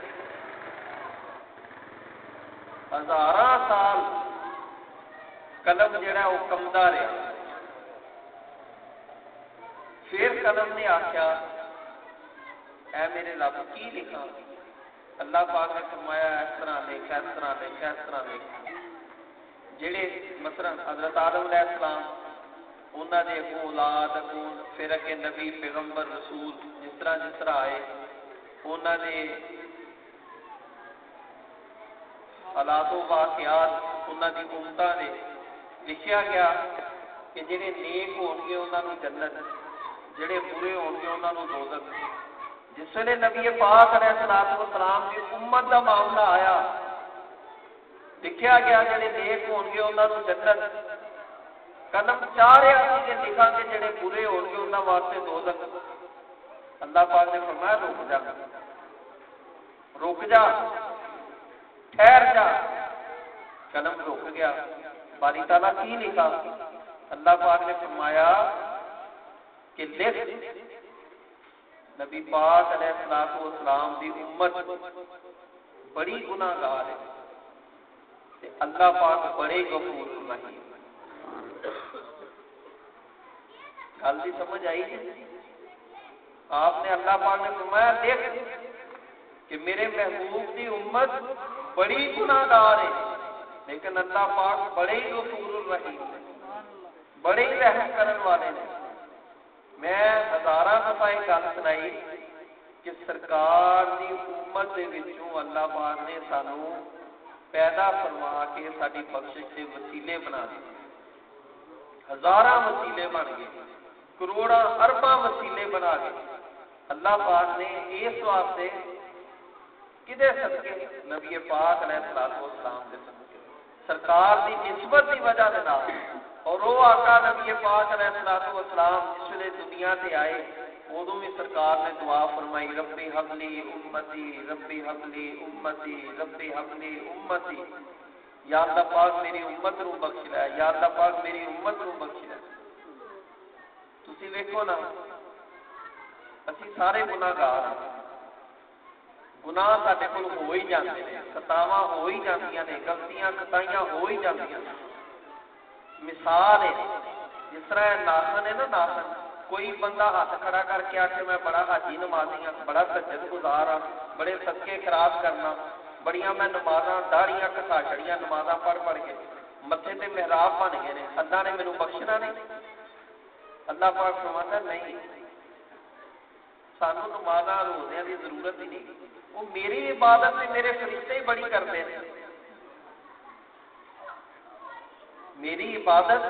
ہزار سال قلم جڑا وہ کمدا رہا پھر قلم نے آخیا اے میرے رب، کی لکھا اللہ پاک نے فرمایا، اس طرح لکھ اس طرح لکھ اس طرح لکھ جڑے مثلا حضرت آدم علیہ السلام انہوں نے اگوں اولاد اگوں پھر اگے نبی، پیغمبر، رسول، جس طرح جس طرح آئے۔ انہوں نے حالات و واقعات انہوں کی امتوں نے لکھیا گیا کہ جڑے نیک ہون گے انہوں نے جنت، جڑے برے ہون گے انہوں نے دوزخ۔ جس ویلے نبی پاک علیہ الصلوۃ والسلام کی امت کا معاملہ آیا، لکھیا گیا جڑے نیک ہون گے انہوں نے جنت۔ قدم چاہ رہا کہ لکھا گے جڑے برے ہون گے انہوں واسطے دوزخ۔ اللہ پاک نے فرمایا رک جا۔ رک جا۔ ٹھہر جا۔ قلم رک گیا۔ باری تعالیٰ کی لکھا اللہ پاک نے فرمایا کہ لکھ۔ نبی پاک علیہ السلام والسلام دی امت بڑی گناہ گار ہے اللہ پاک بڑے غفور رحیم۔ گل دی سمجھ آئی جی؟ آپ نے اللہ پاک نے فرمایا، دیکھ کہ میرے محبوب دی امت بڑی گناہ گار ہے، لیکن اللہ پاک بڑے ہی غفور الرحیم بڑے ہی رحم کرن والے نے میں ہزارہ دفعہ ایک گل سنائی کہ سرکار دی امت دے وچوں اللہ پاک نے سانو پیدا فرما کے ساری بخشش کے وسیلے بنا دیے۔ ہزارہ وسیلے بن گئے کروڑا ارباں وسیلے بنا گئے۔ اللہ پاک نے اس واسطے کدے صدقے نبی پاک علیہ الصلوۃ والسلام دے صدقے۔ سرکار دی نسبت دی وجہ دے نال۔ اور وہ آقا نبی پاک علیہ الصلوۃ والسلام جس ویلے دنیا تے آئے ادوں بھی سرکار نے دعا فرمائی، ربی حبلی امتی، ربی حبلی امتی، ربی حبلی امتی۔ یا اللہ پاک میری امت نو بخش لے یا اللہ پاک میری امت نو بخش لے تسی ویکھو نا اسی سارے گناہگار ہاں گناہ سارے کول ہو ہی جاتے ہیں خطاواں ہو ہی جاندیاں نے غلطیاں خطائیاں ہو ہی جاندیاں نے مثال ہے جس طرح ناخن ہے نا ناخن کوئی بندہ ہاتھ کھڑا کر کے آ کے میں بڑا حاجی نمازی ہاں بڑا سجد گزار ہاں بڑے صدقے خراب کرنا بڑیاں میں نمازاں داڑیاں کسا چڑیاں نمازاں پڑھ پڑھ کے متے تے محراب بن گئے نے اللہ نے مینوں بخشنا نہیں اللہ پاک فرماتا نہیں سانو نمازاں روزیاں دی ضرورت ہی نہیں وہ میری عبادت سے میرے فرشتے ہی بڑی کرتے ہیں میری عبادت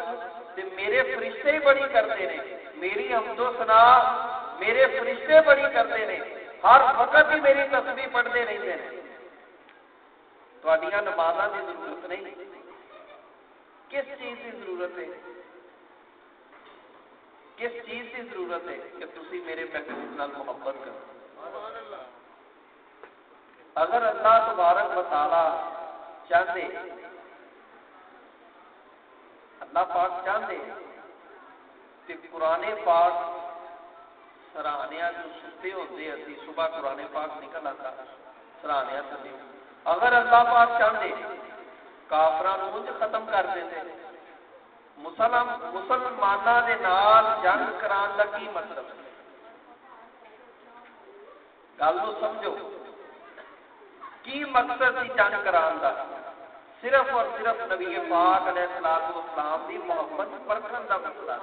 سے میرے فرشتے ہی بڑی کرتے ہیں میری حمد و سنا میرے فرشتے بڑی کرتے ہیں ہر وقت ہی میری تصویر پڑھتے رہتے ہیں تھوڑیاں نمازاں کی ضرورت نہیں کس چیز کی ضرورت ہے کس چیز کی ضرورت ہے کہ تسی میرے محبوب نال محبت کرو؟ اگر اللہ تبارک بتالا چاہتے، اللہ پاک چاہتے تے قرآن پاک سرانیا جو ستے ہوتے ابھی صبح قرآن پاک نکل آتا سرانیا سنے اگر اللہ پاک چاہتے کافران مجھ ختم کر دیتے مسلم مسلمانوں دے نال جنگ کران دا کی مطلب ہے؟ گل نو سمجھو۔ کی مقصد سی جنگ کران دا؟ صرف اور صرف نبی پاک علیہ الصلوۃ والسلام دی محبت پرکھن دا مسئلہ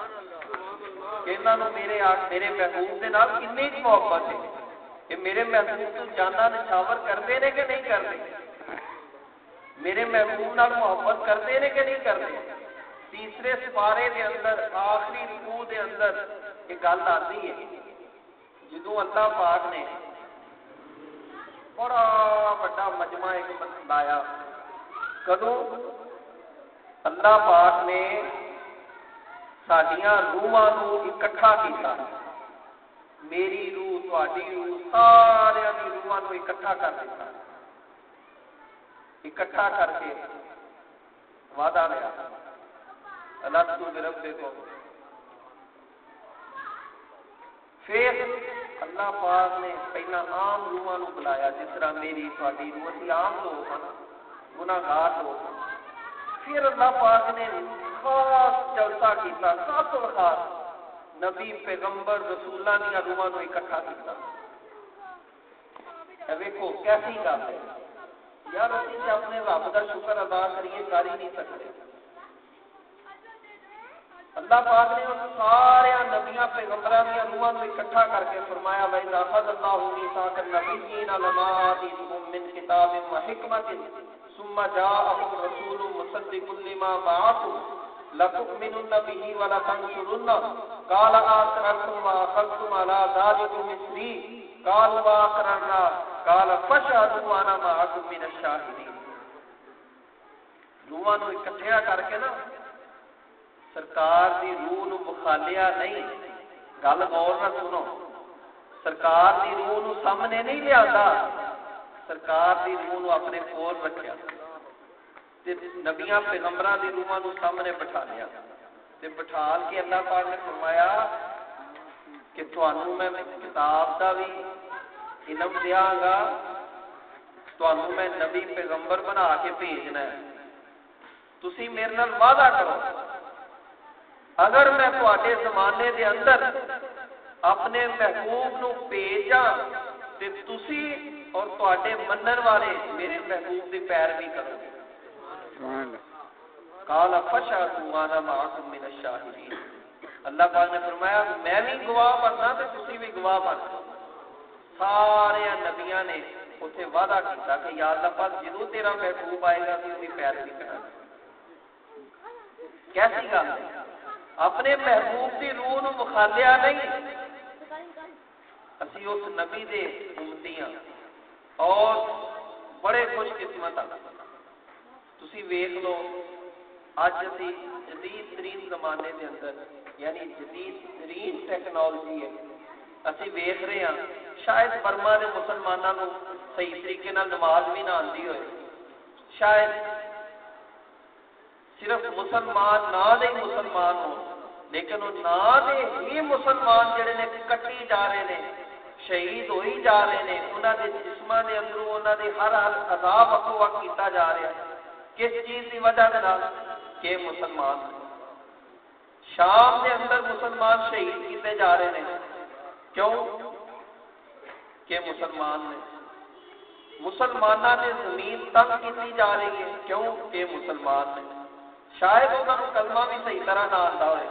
کہ انہاں نو میرے آکھ میرے محبوب دے نال کتنی محبت ہے۔ کہ میرے محبوب تو جانا نشاور کرتے نے کہ نہیں کرتے میرے محبوب نال محبت کرتے نے کہ نہیں کرتے تیسرے سپارے دے اندر، آخری رکوع دے اندر ایک گل آتی ہے۔ جدو اللہ پاک نے بڑا بڑا مجمع ایک بنایا کدو اللہ پاک نے سڈیا روحاں نو اکٹھا کیتا۔ میری روح، تواڈی روح سارے دی روحاں نو اکٹھا کر دیتا اکٹھا کر کے وعدہ لیا۔ اللہ پاک نے پہلا عام روحاں نو بلایا، جس طرح میری تھوڑی روح عام گناہگار پھر اللہ پاک نے خاص جلسہ کیتا، خاص نبی، پیغمبر رسول اللہ نے روحاں نو اکٹھا کیتا۔ کیسی گل ہے؟ یار اسی اپنے رب دا شکر ادا کریے، کر ہی نہیں سکتے۔ اللہ پاک نے اس سارے نبیاں پیغمبر دی روحاں کو اکٹھا کر کے فرمایا بھائی اخذ اللہ میثاق النبیین لما آتیتکم من کتاب و حکمت، ثم ابو رسول مصدق لما معکم لتؤمنن به ولتنصرن قال اخرتم ما وأخذتم على ذلك مثلي. قال وآقرنا قال، فشهدوا انا معكم من الشاهدين. دوما نو اکٹھیا کر کے نا سرکار دی روح نو بخالیا نہیں، گل اور نہ سنو۔ سرکار دی روح نو سامنے نہیں لیا سرکار دی روح نو اپنے کول رکھیا۔ تے نبیاں پیغمبراں دی روحاں نو سامنے بٹھا لیا۔ تے بٹھا کے اللہ پاک نے فرمایا کہ تھانوں میں کتاب دا وی علم دیاں گا تھانوں میں نبی پیغمبر بنا کے بھیجنا ہے۔ تسی میرے نال وعدہ کرو۔ اگر میں تواڈے زمانے دے اندر اپنے محبوب نو بھیجا تے تسی اور تواڈے منن والے میرے محبوب دی پیروی کرو گے۔ سبحان اللہ قال فشهدوا وانا معكم من الشاهدين اللہ پاک نے فرمایا، میں بھی گواہ بننا تے تسی بھی گواہ بننا۔ سارے نبیاں نے اتنے وعدہ کیتا کہ یا اللہ پاک جدو تیرا محبوب آئے گا تو اس کی پیروی کرنا۔ کیسی گل ہے؟ اپنے محبوب کی روح نو مخالیا نہیں۔ اسی اس نبی دے امتیاں اور بڑے خوش قسمت آ تسی ویکھ لو، اج اسی جدید ترین زمانے دے اندر یعنی جدید ترین ٹیکنالوجی ہے۔ اسی ویکھ رہے ہاں شاید برما دے مسلماناں نو صحیح طریقے نال نماز بھی نہ آندی ہوئے۔ شاید صرف مسلمان نا دے مسلمان ہو، لیکن وہ نا دے ہی مسلمان جڑے نے کٹی جا رہے نے، شہید ہوئی جا رہے نے انہ دے جسمہ دے اندروں انہ دے ہر ہر عذاب اقوا کیتا جا رہا ہے۔ کس چیز دی وجہ دے نا کہ مسلمان۔ شام دے اندر مسلمان شہید کیتے جا رہے نے۔ کیوں؟ کہ مسلمان نے۔ مسلمانہ نے زمین تنگ کیتی جا رہی ہے۔ کیوں؟ کہ مسلمان نے۔ شاید انہوں کلمہ بھی صحیح طرح نہ آتا ہوئے،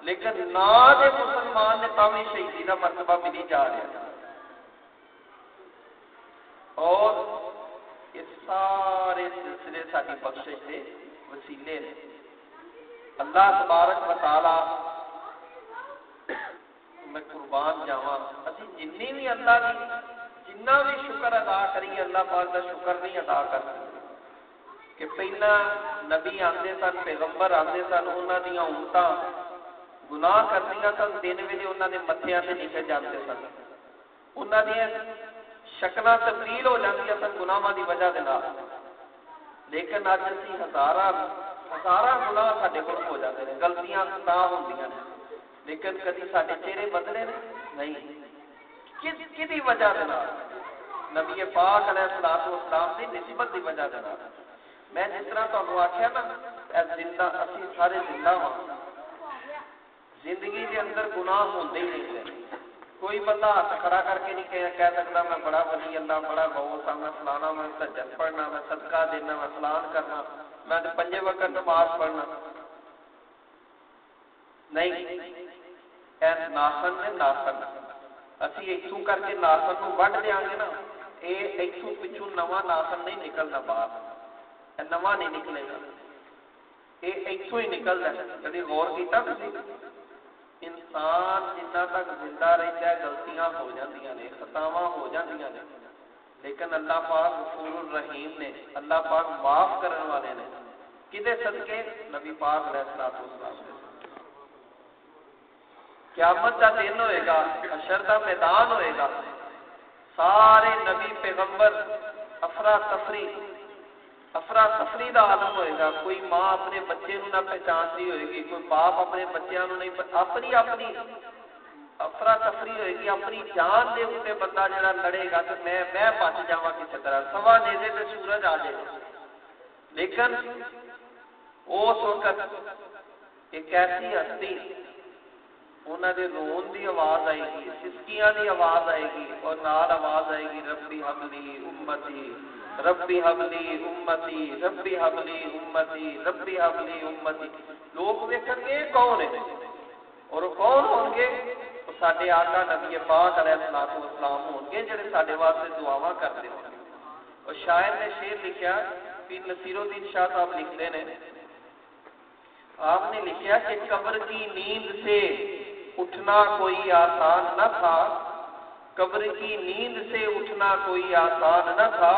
لیکن نہ دے مسلمان نے تاوی شہیدی کا مرتبہ ملی جا رہا۔ اور اس سارے سلسلے ساری بخشش کے وسیلے نے۔ اللہ تبارک و تعالی میں قربان جاواں۔ اسی جنی بھی اللہ کی جنہ بھی شکر ادا کریے اللہ پاک کا شکر نہیں ادا کر سکتے کہ پہلا نبی آتے سن پیغمبر آتے سن انہوں دیا امتاں گناہ کردیا سن دن ویلے انہوں نے متیا سے نکل جاتے سن انہوں نے شکل تبدیل ہو جاتی سن گنا کی وجہ کے لیکن اج اسی ہزار ہزار گنا سارے کو ہو جاتے ہیں گلتیاں تا ہوں نے لیکن کدی سارے چہرے بدلے نہیں کی وجہ کے نبی پاک علیہ السلام کی نسبت کی وجہ کے میں جس طرح تمہیں آخیا نا زندہ، اسی سارے زندہ ہوں زندگی دے اندر گناہ ہوندے ہی نہیں کوئی بندہ ہاتھ کھڑا کر کے نہیں کہہ کہہ سکتا، میں بڑا بلی اللہ بڑا غوث ہاں میں فلانا، میں سجد پڑھنا، میں صدقہ دینا، میں فلان کرنا، میں پنجے وقت نماز پڑھنا۔ نہیں، اے ناسن نے ناسن۔ اسی ایتھوں کر کے ناسن کو وڈ دیا گے نا، اے ایتھوں پچھوں نواں ناسن نہیں نکلنا باہر۔ نواں نہیں نکلے گا یہ اتوں ہی نکلتا ہے کدی غور کیتا تھی انسان جنا تک زندہ رہتا ہے غلطیاں ہو جاندیاں نے خطاواں ہو جاندیاں نے لیکن اللہ پاک غفور الرحیم نے اللہ پاک معاف کرنے والے نے کدے صدقے نبی پاک علیہ الصلوۃ والسلام نے قیامت کا دن ہوئے گا حشر کا میدان ہوئے گا سارے نبی پیغمبر افرا تفری افرا تفری کا عالم ہوئے گا کوئی ماں اپنے بچے نو نہ پہچانتی ہوئے گی کوئی باپ اپنے بچوں نہیں اپنی اپنی افرا تفری ہوئے گی اپنی جان دے اتنے بندہ جڑا لڑے گا تو میں میں بچ جا کسی طرح سوا دے دے تو سورج آ جائے لیکن اس وقت ایک ایسی ہستی انہوں نے رون کی آواز آئے گی سسکیاں کی آواز آئے گی اور نال آواز آئے گی ربی حملی امتی ربی حبلی امتی، ربی حبلی امتی، ربی حبلی امتی۔ لوگ ویکن گے کون ہیں اور کون ہوں گے؟ وہ سارے آقا نبی پاک علیہ الصلوۃ والسلام ہون گے، جڑے سارے واسطے دعاواں کرتے ہوں گے۔ اور شاعر نے شعر لکھا پیر نصیر الدین شاہ صاحب لکھتے ہیں آپ نے لکھا کہ قبر کی نیند سے اٹھنا کوئی آسان نہ تھا۔ قبر کی نیند سے اٹھنا کوئی آسان نہ تھا۔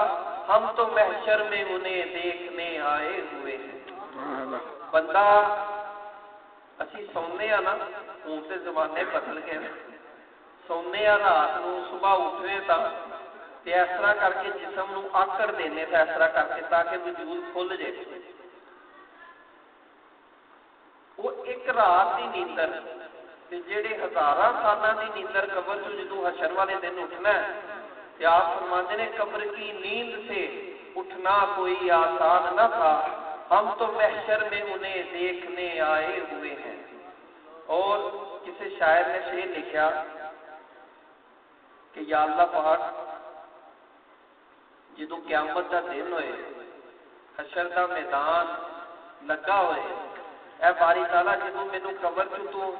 ہم تو محشر میں انہیں دیکھنے آئے ہوئے ہیں۔ بندہ اسی سونے آ نا ہوں زمانے بدل گئے۔ سونے آ رات صبح اٹھے تا تے کر کے جسم نو آکڑ دینے تا کر کے تاکہ وجود کھل جائے۔ وہ ایک رات دی نیندر تے جڑے ہزاراں نیندر قبر چوں جدوں حشر والے دن اٹھنا ہے کہ آپ فرماتے ہیں قبر کی نیند سے اٹھنا کوئی آسان نہ تھا۔ ہم تو محشر میں انہیں دیکھنے آئے ہوئے ہیں۔ اور کسی شاعر نے شعر لکھا کہ یا اللہ پاک جدو قیامت کا دن ہوئے، حشر کا میدان لگا ہوئے، اے باری تعالیٰ جدو میرے قبر چ تو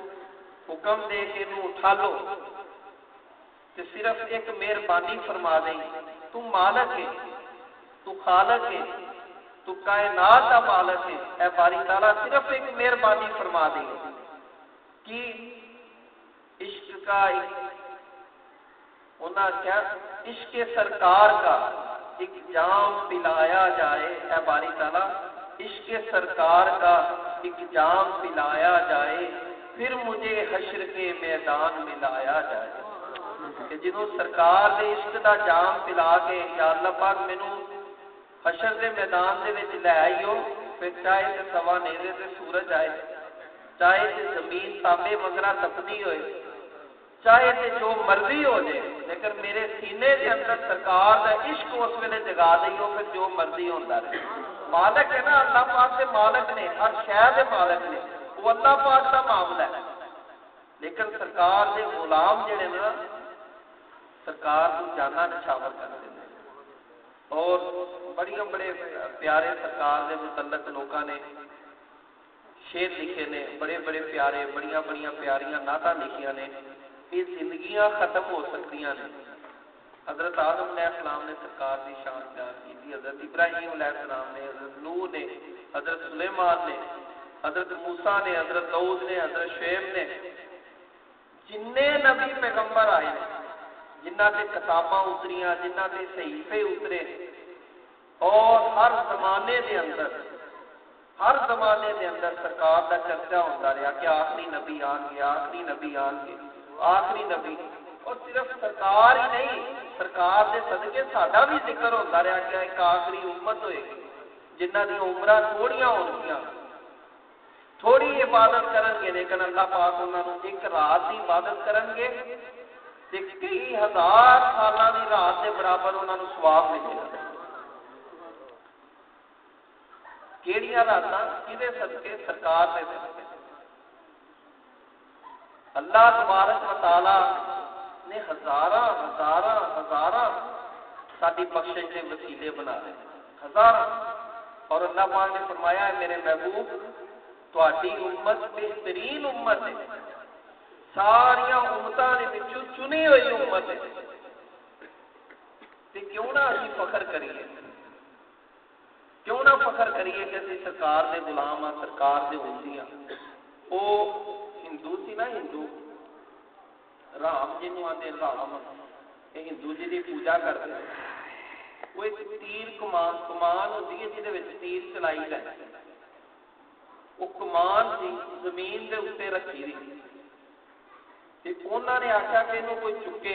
حکم دے کے نو اٹھا لو کہ صرف ایک مہربانی فرما دیں۔ تو مالک ہے، تو خالق ہے، تو کائنات کا مالک ہے۔ اے باری تعالیٰ، صرف ایک مہربانی فرما دیں۔ کہ عشق کا کیا عشق سرکار کا ایک جام پلایا جائے۔ اے باری تعالیٰ، عشق سرکار کا ایک جام پلایا جائے۔ پھر مجھے حشر کے میدان ملایا جائے۔ کہ جنہوں سرکار نے عشق دا جام پلا کے یا اللہ پاک مینوں حشر دے میدان دے وچ لے ہو پھر چاہے تے سوا نیرے تے سورج آئے چاہے تے زمین تابے وغیرہ تپدی ہوئے چاہے تے جو مرضی ہو جائے لیکن میرے سینے دے اندر سرکار دا عشق اس ویلے جگا دئیو پھر جو مرضی ہوندا رہے مالک ہے نا اللہ پاک دے مالک نے ہر شے دے مالک نے وہ اللہ پاک دا معاملہ ہے لیکن سرکار دے غلام جڑے نا سرکار کو جانا نشاور کر ہیں۔ اور بڑی بڑے پیارے سرکار کے متعلق لوگوں نے شیر لکھے نے، بڑے بڑے پیارے بڑی بڑی پیاریاں نعت لکھیا نے۔ یہ زندگیاں ختم ہو سکتی ہیں حضرت آدم علیہ السلام نے سرکار کی شان پیار کی حضرت ابراہیم علیہ السلام نے، حضرت نوح نے، حضرت سلیمان نے، حضرت موسا نے، حضرت دعود نے، حضرت شعیب نے۔ جن نبی پیغمبر آئے ہیں جنہ تے کتاباں اتریاں، جنہ تے صحیفے اترے۔ اور ہر زمانے دے اندر، ہر زمانے دے اندر سرکار دا چرچا ہوتا رہا کہ آخری نبی آن گے، آخری نبی آن گے، آخری نبی۔ اور صرف سرکار ہی نہیں، سرکار دے صدقے ساڈا بھی ذکر ہوتا رہا کہ ایک آخری امت ہوئے گی، جنہ دی عمرہ تھوڑیاں ہونگیاں تھوڑی عبادت کرن گے، لیکن اللہ پاک انہوں نے ایک رات دی عبادت کرن گے۔ کئی ہزار سال رات کے برابر انہاں سواب نہیں ملے گا کیڑیاں راتاں کدے صدقے سرکار دے اللہ تبارک و نے ہزار ہزار ہزار ساری بخش کے وسیلے بنا دے ہزار اور اللہ پاک نے فرمایا ہے میرے محبوب تاری امت بہترین امت ہے ساری امتوں چنی ہوئی امت کیوں نہ ابھی فخر کریے؟ کیوں نہ فخر کریے کہ ابھی سرکار کے گلام ہاں سرکار دے ہوتی ہاں وہ ہندو سی نا، ہندو۔ رام جی جنوں آتے رام۔ یہ ہندو جی کی پوجا کرتے وہ ایک تیر کمان کمان ہوتی ہے جے تیر چلائی جائے وہ کمان سی زمین کے اتنے رکھی رہی تے نے آکھیا کہ اینو کوئی چکے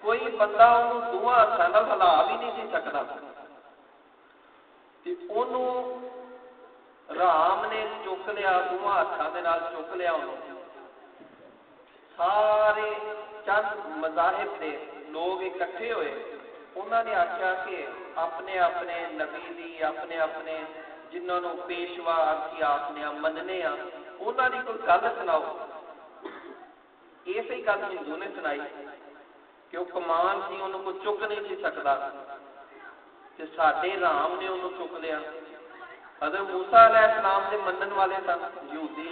کوئی بندہ اونوں دوہاں ہتھاں نال ہلا بھی نہیں سی سکدا تے اونوں رام نے چک لیا دوہاں ہتھاں دے نال چک لیا اونوں سارے چند مذاہب دے لوگ اکٹھے ہوئے انہوں نے آخیا کہ اپنے اپنے نبی دی اپنے اپنے جنہوں نے پیشوا کی آخنے مننے ہاں انہوں نے کوئی گل سناؤ اسی گل ہندو نے سنائی کہ وہ کمان سی انہوں کو چک نہیں سی سکتا کہ سارے رام نے انہوں چک لیا حضرت موسا علیہ السلام کے منن والے تھا یہودی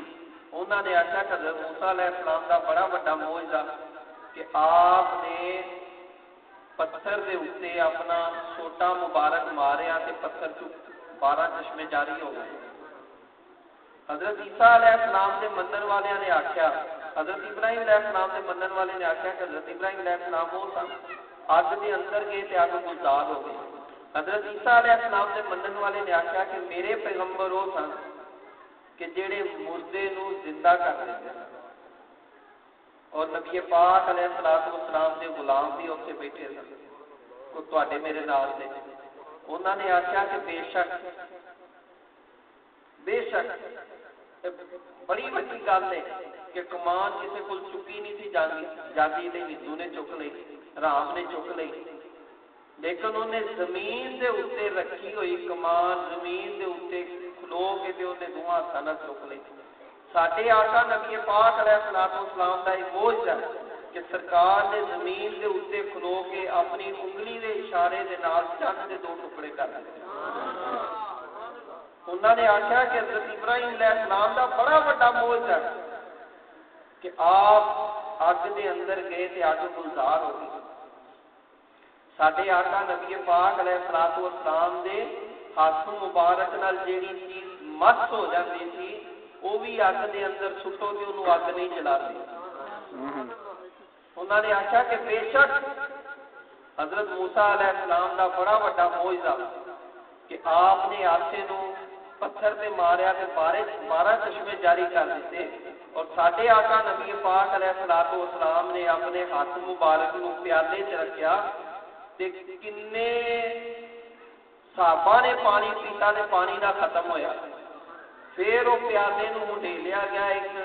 انہوں نے آخیا کہ حضرت موسا علیہ السلام کا بڑا وڈا موجدہ کہ آپ نے پتھر دے اتنے اپنا چھوٹا مبارک ماریا تے پتھر چک بارہ چشمے جاری ہو گئے حضرت عیسیٰ علیہ السلام کے منن والے نے آخیا حضرت ابراہیم علیہ السلام سے منن والے نے آخیا کہ حضرت ابراہیم علیہ السلام وہ سن اگ دے اندر گئے تے اگ گلزار ہو گئے۔ حضرت عیسیٰ علیہ السلام سے منن والے نے آخیا کہ میرے پیغمبر وہ سن کہ جڑے مردے نو زندہ کر دیتے اور نبی پاک علیہ السلام والسلام دے غلام بھی اوتھے بیٹھے سن۔ کو تواڈے میرے نال دے انہوں نے آخیا کہ بے شک بے شک بڑی بڑی گل ہے کہ کمان کسی کو چکی نہیں تھی جاگی جاتی نہیں ہندو نے چک لی رام نے چک لی لیکن انہیں زمین دے اتنے رکھی ہوئی کمان، زمین دے اتنے کھلو کے دے انہیں دعا ہاتھوں چک لی ساڈے آقا نبی پاک علیہ السلام والسلام دا یہ بوجھ ہے کہ سرکار نے زمین دے اتنے کھلو کے اپنی انگلی دے اشارے دے نال چند دے دو ٹکڑے کر دیتے۔ انہوں نے آخیا کہ حضرت ابراہیم علیہ السلام کا بڑا بڑا موج ہے کہ آپ اگ دے اندر گئے تے اگ گلزار ہو گئی سڈے آٹا نبی پاک علیہ الصلوۃ اسلام دے ہاتھ مبارک نال جیڑی چیز مس ہو جاتی تھی وہ بھی اگ دے اندر سٹو تے انہوں اگ نہیں جلاندی انہوں نے آخیا کہ بے شک حضرت موسا علیہ السلام کا بڑا بڑا معجزہ کہ آپ نے آسے نو پتھر سے ماریا تے بارے مارا چشمے جاری کر دیتے اور ساڈے آقا نبی پاک علیہ الصلوۃ والسلام نے اپنے ہاتھ مبارک نو پیالے چ رکھیا تے کنے صحابہ نے پانی پیتا تے پانی نہ ختم ہویا۔ پھر وہ پیالے نو ڈھیلیا گیا ایک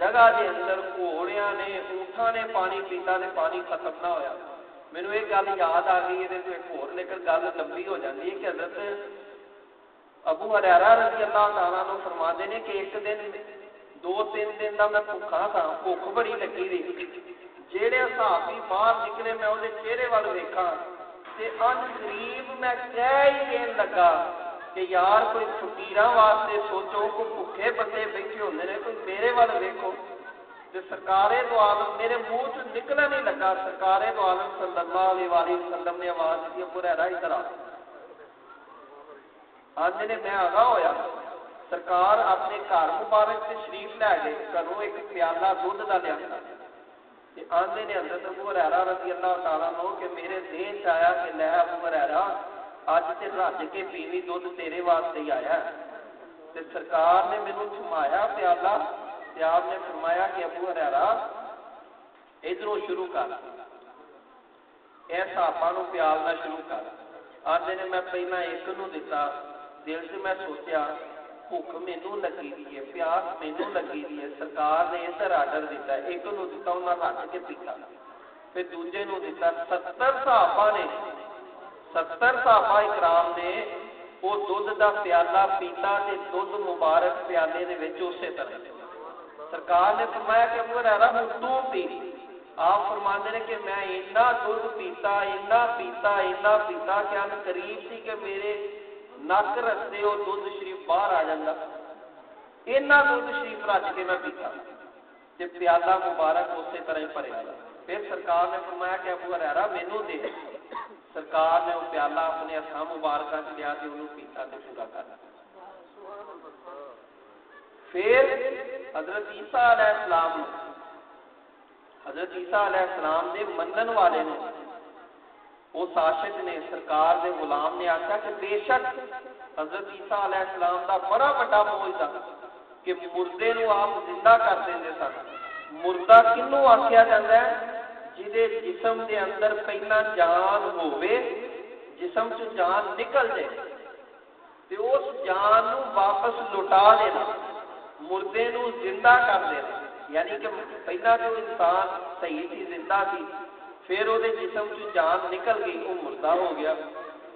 جگہ دے اندر، گھوڑیاں نے، اونٹاں نے پانی پیتا تے پانی ختم نہ ہویا۔ مینوں ایک گل یاد آ گئی ہے تے ایک اور لے کر گل لمبی ہو جاندی ہے کہ حضرت ابو ہریرا رضی اللہ تعالی نے فرما دے نے کہ ایک دن، دو تین دن دا میں بھوکا تھا، بھوک بڑی لگی رہی جیڑے صحابی باہر نکلے، میں اودے چہرے وال ویکھا تے ان قریب میں کہہ ہی دین لگا کہ یار کوئی فقیراں واسطے سوچو کو بھوکے بندے بیٹھے ہوندے نے، کوئی میرے وال ویکھو۔ تے سرکار دو عالم، میرے منہ چ نکلا نہیں لگا۔ سرکار دو عالم صلی اللہ علیہ وسلم نے آواز دی، ابو ہریرہ ادھر آ۔ آدھے نے میں آگاہ ہویا سرکار اپنے کار مبارک سے شریف لے گئے۔ گھروں ایک پیالہ دودھ دا لیا آدھے نے حضرت ابو ہریرا رضی اللہ تعالیٰ نو کہ میرے دین چایا کہ لے ابو ہریرا آج سے رج کے پیوی دودھ تیرے واسطے ہی آیا ہے۔ تے سرکار نے مینوں چھمایا پیالہ تے آپ نے فرمایا کہ ابو ہریرا ادھروں شروع کر۔ ایسا پانو پیالنا شروع کر۔ آدھے نے میں پہلا ایک نو دیتا۔ دل سے میں سوچیا، بھوک مینو لگی دی ہے، پیاس مینو لگی دی ہے، سرکار نے ادھر آرڈر دیتا ہے ایک نو دیتا انہوں نے ہٹ کے پیتا پھر دوجے نو دیتا ستر صحابہ نے، ستر صحابہ اکرام نے، وہ دھد دا پیالہ، پیتا تے دھد مبارک پیالے دے وچ اسی طرح سرکار نے فرمایا کہ ابو ہریرہ ہن تو پی آپ فرماندے نے کہ میں اتنا دودھ پیتا اتنا پیتا اتنا پیتا کہ ان قریب تھی کہ میرے نک رستے وہ دھد شریف باہر آ جاتا۔ اینا دھد شریف رج کے میں پیتا۔ تے پیالہ مبارک اسی طرح ہی بھرے پھر سرکار نے فرمایا کہ ابو ہرا مینو دے۔ سرکار نے وہ پیالہ اپنے ہاتھاں مبارکاں چ لیا تے اونوں پیتا تو پورا کر پھر حضرت عیسیٰ علیہ السلام حضرت عیسیٰ علیہ السلام دے منن والے نے اس عاشق نے، سرکار دے غلام نے آکھیا کہ بے شک حضرت عیسی علیہ السلام دا بڑا بڑا معجزہ کہ مردے نو آپ زندہ کر دیندے سن۔ مردہ کینو آکھیا جاندا ہے؟ جہدے جسم دے اندر پہلا جان ہوے جسم چ جان نکل جائے، تے اس جان نو واپس لوٹا دینا مردے نو زندہ کر دینا یعنی کہ پہلا جو انسان صحیح تھی، زندہ تھی پھر وہ جسم چ جان نکل گئی وہ مردہ ہو گیا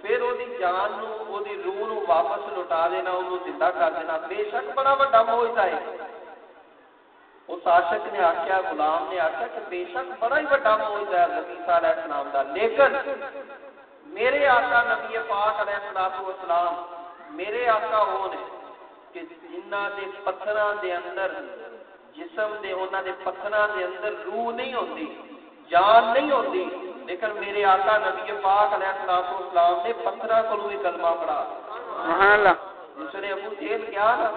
پھر وہ جان نو روح نو واپس لوٹا دینا انہوں زندہ کر دینا بے شک بڑا وڈا موجدہ ہے اس عاشق نے آخیا غلام نے آخیا کہ بے شک بڑا ہی وڈا موجدہ ہے لطیفہ علیہ السلام دا لیکن میرے آقا نبی پاک علیہ السلام والسلام میرے آقا ہو نے کہ جنہ دے پتھراں دے اندر جسم دے انہاں دے پتھراں دے اندر روح نہیں ہوتی جان نہیں ہوتی لیکن میرے آقا نبی پاک علیہ السلام والسلام نے 15 کو یہ کلمہ پڑا سبحان اس نے ابو جیل کیا نا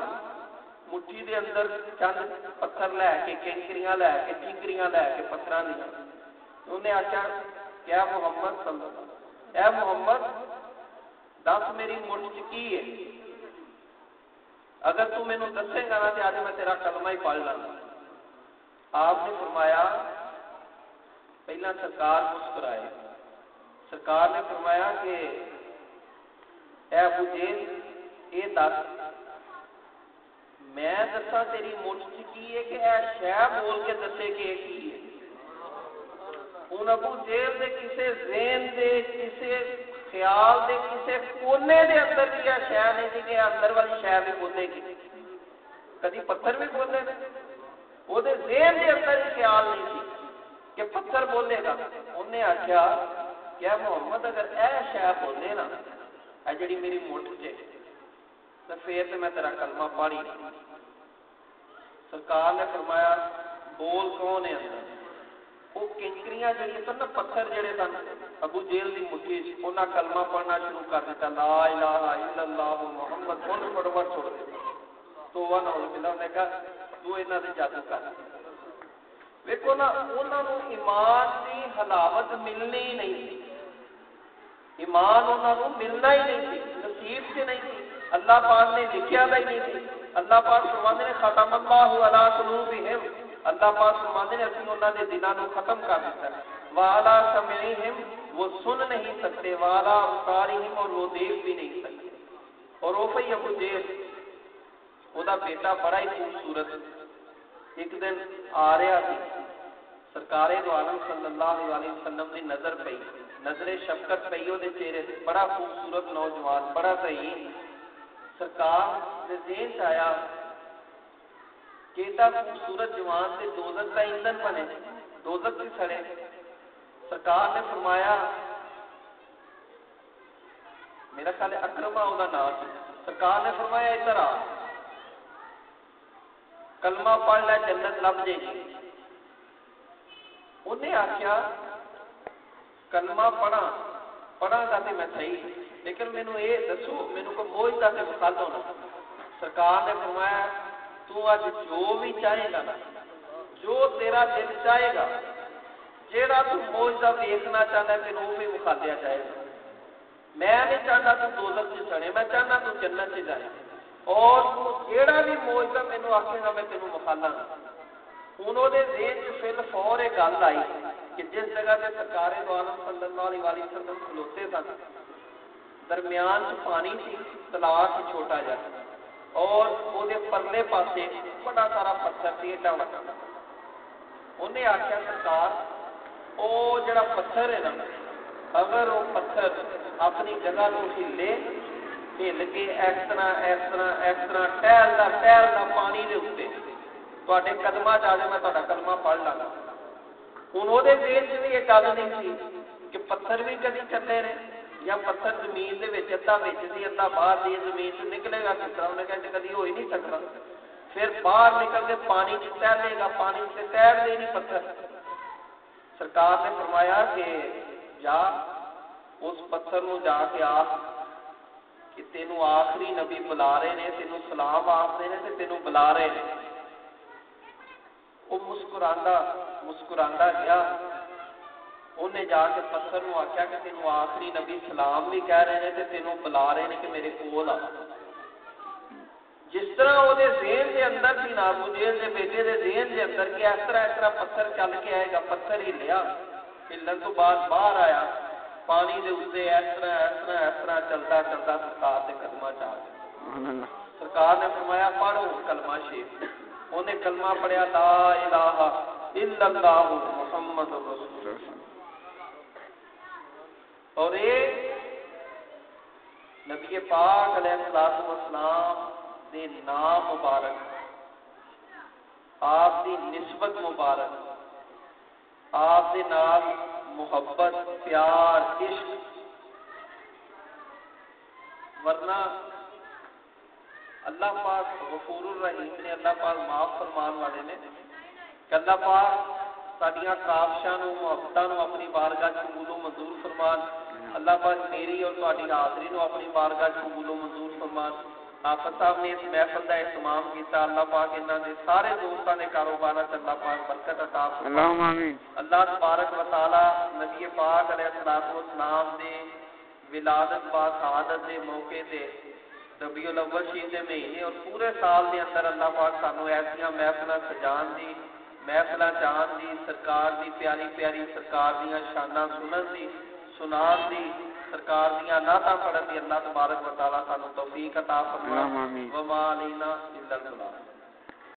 مٹھی دے اندر چند پتھر لے کے کینکریاں لے کے ٹھیکریاں لے کے پتھراں لیا انہیں نے آچا کیا محمد صلی اللہ علیہ وسلم اے محمد دس میری مٹھ کی ہے؟ اگر تو میں نو دسے گا نا تے اج میں تیرا کلمہ ہی پڑھ لانا۔ آپ نے فرمایا پہلا سرکار مسکرائے سرکار نے فرمایا کہ اے ابو جیل اے دس میں دسا تیری مٹھ چ کی ہے کہ اے شہ بول کے دسے کہ کی ہے ان ابو جیل دے کسے ذہن دے کسے خیال دے کسے کونے دے اندر بھی یہ شہ نہیں تھی کہ اندر والی شہ بھی بولے گی کدی پتھر بھی بولے وہ ذہن دے اندر خیال نہیں تھی کہ پتھر بولے گا انہیں آخیا کہ محمد اگر اے شہ بولے نا، اے جڑی میری مٹھ چ تو پھر تو میں تیرا کلمہ پڑھی سرکار نے فرمایا، بول کون ہے اندر؟ وہ کنکریاں جڑی سن، پتھر جڑے سن۔ ابو جیل کی مٹھی انہیں کلمہ پڑھنا شروع کر دیتا، لا الہ الا اللہ محمد ان پڑھ پڑھ چھوڑ دیتا۔ تو وہ نہ ہو نے کہا، تو انہاں دے جادو کر۔ دیکھو نا انہوں نے ایمان کی حلاوت ملنی ہی نہیں تھی ایمان انہوں نے ملنا ہی نہیں تھی نصیب سے نہیں تھی اللہ پاک نے بھی نہیں تھی اللہ پاک نے ختم اللہ اللہ پاک نے اسی انہوں نے ختم کر دیتا ہے والا سمعہم وہ سن نہیں سکتے والا ابصارہم اور وہ دیکھ بھی نہیں سکتے اور ابو جیل وہ بیٹا بڑا ہی خوبصورت ہے ایک دن آ رہا سی سرکار دو عالم صلی اللہ علیہ وسلم دی نظر پئی نظر شفقت پئی او چہرے تے بڑا خوبصورت نوجوان بڑا صحیح سرکار دے ذہن چایا آیا کہ تا خوبصورت جوان سے دوزت کا ایندھن بنے دوزت دی سڑے سرکار نے فرمایا میرا خیال اکرما او دا نام سرکار نے فرمایا ادھر آ کلمہ پڑھ لے جنت لب جائے گی۔ انہیں آخیا، کلمہ پڑھا پڑھا گا تو میں صحیح ہاں، لیکن مینو یہ دسو مینو کو موج کا تو مقد ہونا۔ سرکار نے فرمایا، تو آج جو بھی چاہے گا نا، جو تیرا دل چاہے گا، جیڑا تو موج کا دیکھنا چاہتا ہے پھر وہ بھی مقادیا چاہے گا۔ میں نہیں چاہتا تو دوزت سے چڑھے، میں چاہتا تو جنت سے جائے۔ گا اور جیڑا بھی موجدہ میں نے آکھے گا، میں تینوں مخالا گا۔ انہوں نے ذہن جو فیل فور ایک گل آئی کہ جس جگہ سے سرکار دو عالم صلی اللہ علیہ وآلہ وسلم کھلوتے تھا درمیان پانی تھی تلاوہ کی چھوٹا جا۔ اور وہ پرلے پاسے بڑا سارا پتھر سی، ایڈا وڈا انہیں آخیا سرکار، او جڑا پتھر ہے نا، اگر وہ پتھر اپنی جگہ کو لے ہل کے اس طرح اس طرح اس طرح ٹہلتا ٹہلتا پانی کے اتنے تے قدم آ جائے میں تا کلمہ پڑھ لا ہوں وہ پیٹ بھی یہ گل نہیں سی کہ پتھر بھی کدی چلے رہے یا پتھر زمین دے وچ ادھا وچ دی ادھا باہر دی زمین تو نکلے گا کس طرح انہیں کہ کدی ہو ہی نہیں سکتا پھر باہر نکل کے پانی چ تیرے گا پانی سے تیر دے نہیں پتھر سرکار نے فرمایا کہ جا اس پتھر نو جا کے آ کہ تینوں آخری نبی بلا رہے نے، تینو سلام آخر نے تینو بلا رہے ہیں وہ مسکرا مسکرا گیا۔ انہیں جا کے پتھر آخیا کہ تینو آخری نبی سلام بھی کہہ رہے ہیں تینو تینوں بلا رہے نے کہ میرے کول آ۔ جس طرح وہ ذہن دے اندر تھی نابو جیل دے بیٹے دے ذہن دے اندر کہ اس طرح اس طرح پتھر چل کے آئے گا، پتھر ہی لیا۔ ہلن تو بعد باہر آیا۔ پانی دے اس اس طرح اس طرح اس طرح چلتا چلتا سرکار دے قدمہ چاہ گیا سرکار نے فرمایا پڑھو کلمہ شریف انہیں کلمہ پڑھیا لا الہ الا اللہ محمد رسول اور اے نبی پاک علیہ الصلوۃ والسلام دے نام مبارک آپ دی نسبت مبارک آپ دے نام محبت، پیار، عشق۔ ورنہ اللہ پاک غفور الرحیم نے اللہ پاک معاف فرمان والے نے کہ اللہ پاک سڈیا کاوشاں نو اپنی بارگاہ قبول و منظور فرمان۔ اللہ پاک میری اور تاری حاضری نو اپنی بارگاہ قبول و منظور فرمان۔ آپا صاحب نے اس محفل کا اہتمام کیتا۔ اللہ پاک انہاں دے سارے دوستاں دے کاروباراں تے اللہ پاک برکت عطا فرمائے۔ اللہم آمین۔ اللہ تبارک و تعالی نبی پاک علیہ الصلوۃ والسلام دے ولادت با سعادت دے موقع تے ربیع الاول شریف دے مہینے اور پورے سال دے اندر اللہ پاک سانو ایسی محفلاں سجان دی محفلاں جان دی سرکار دی پیاری پیاری سرکار دیاں شاناں سنن دی سنان دی سرکار دیا نعت پڑھن دی اللہ تبارک و تعالی سانو توفیق عطا فرمائے وما لینا الا اللہ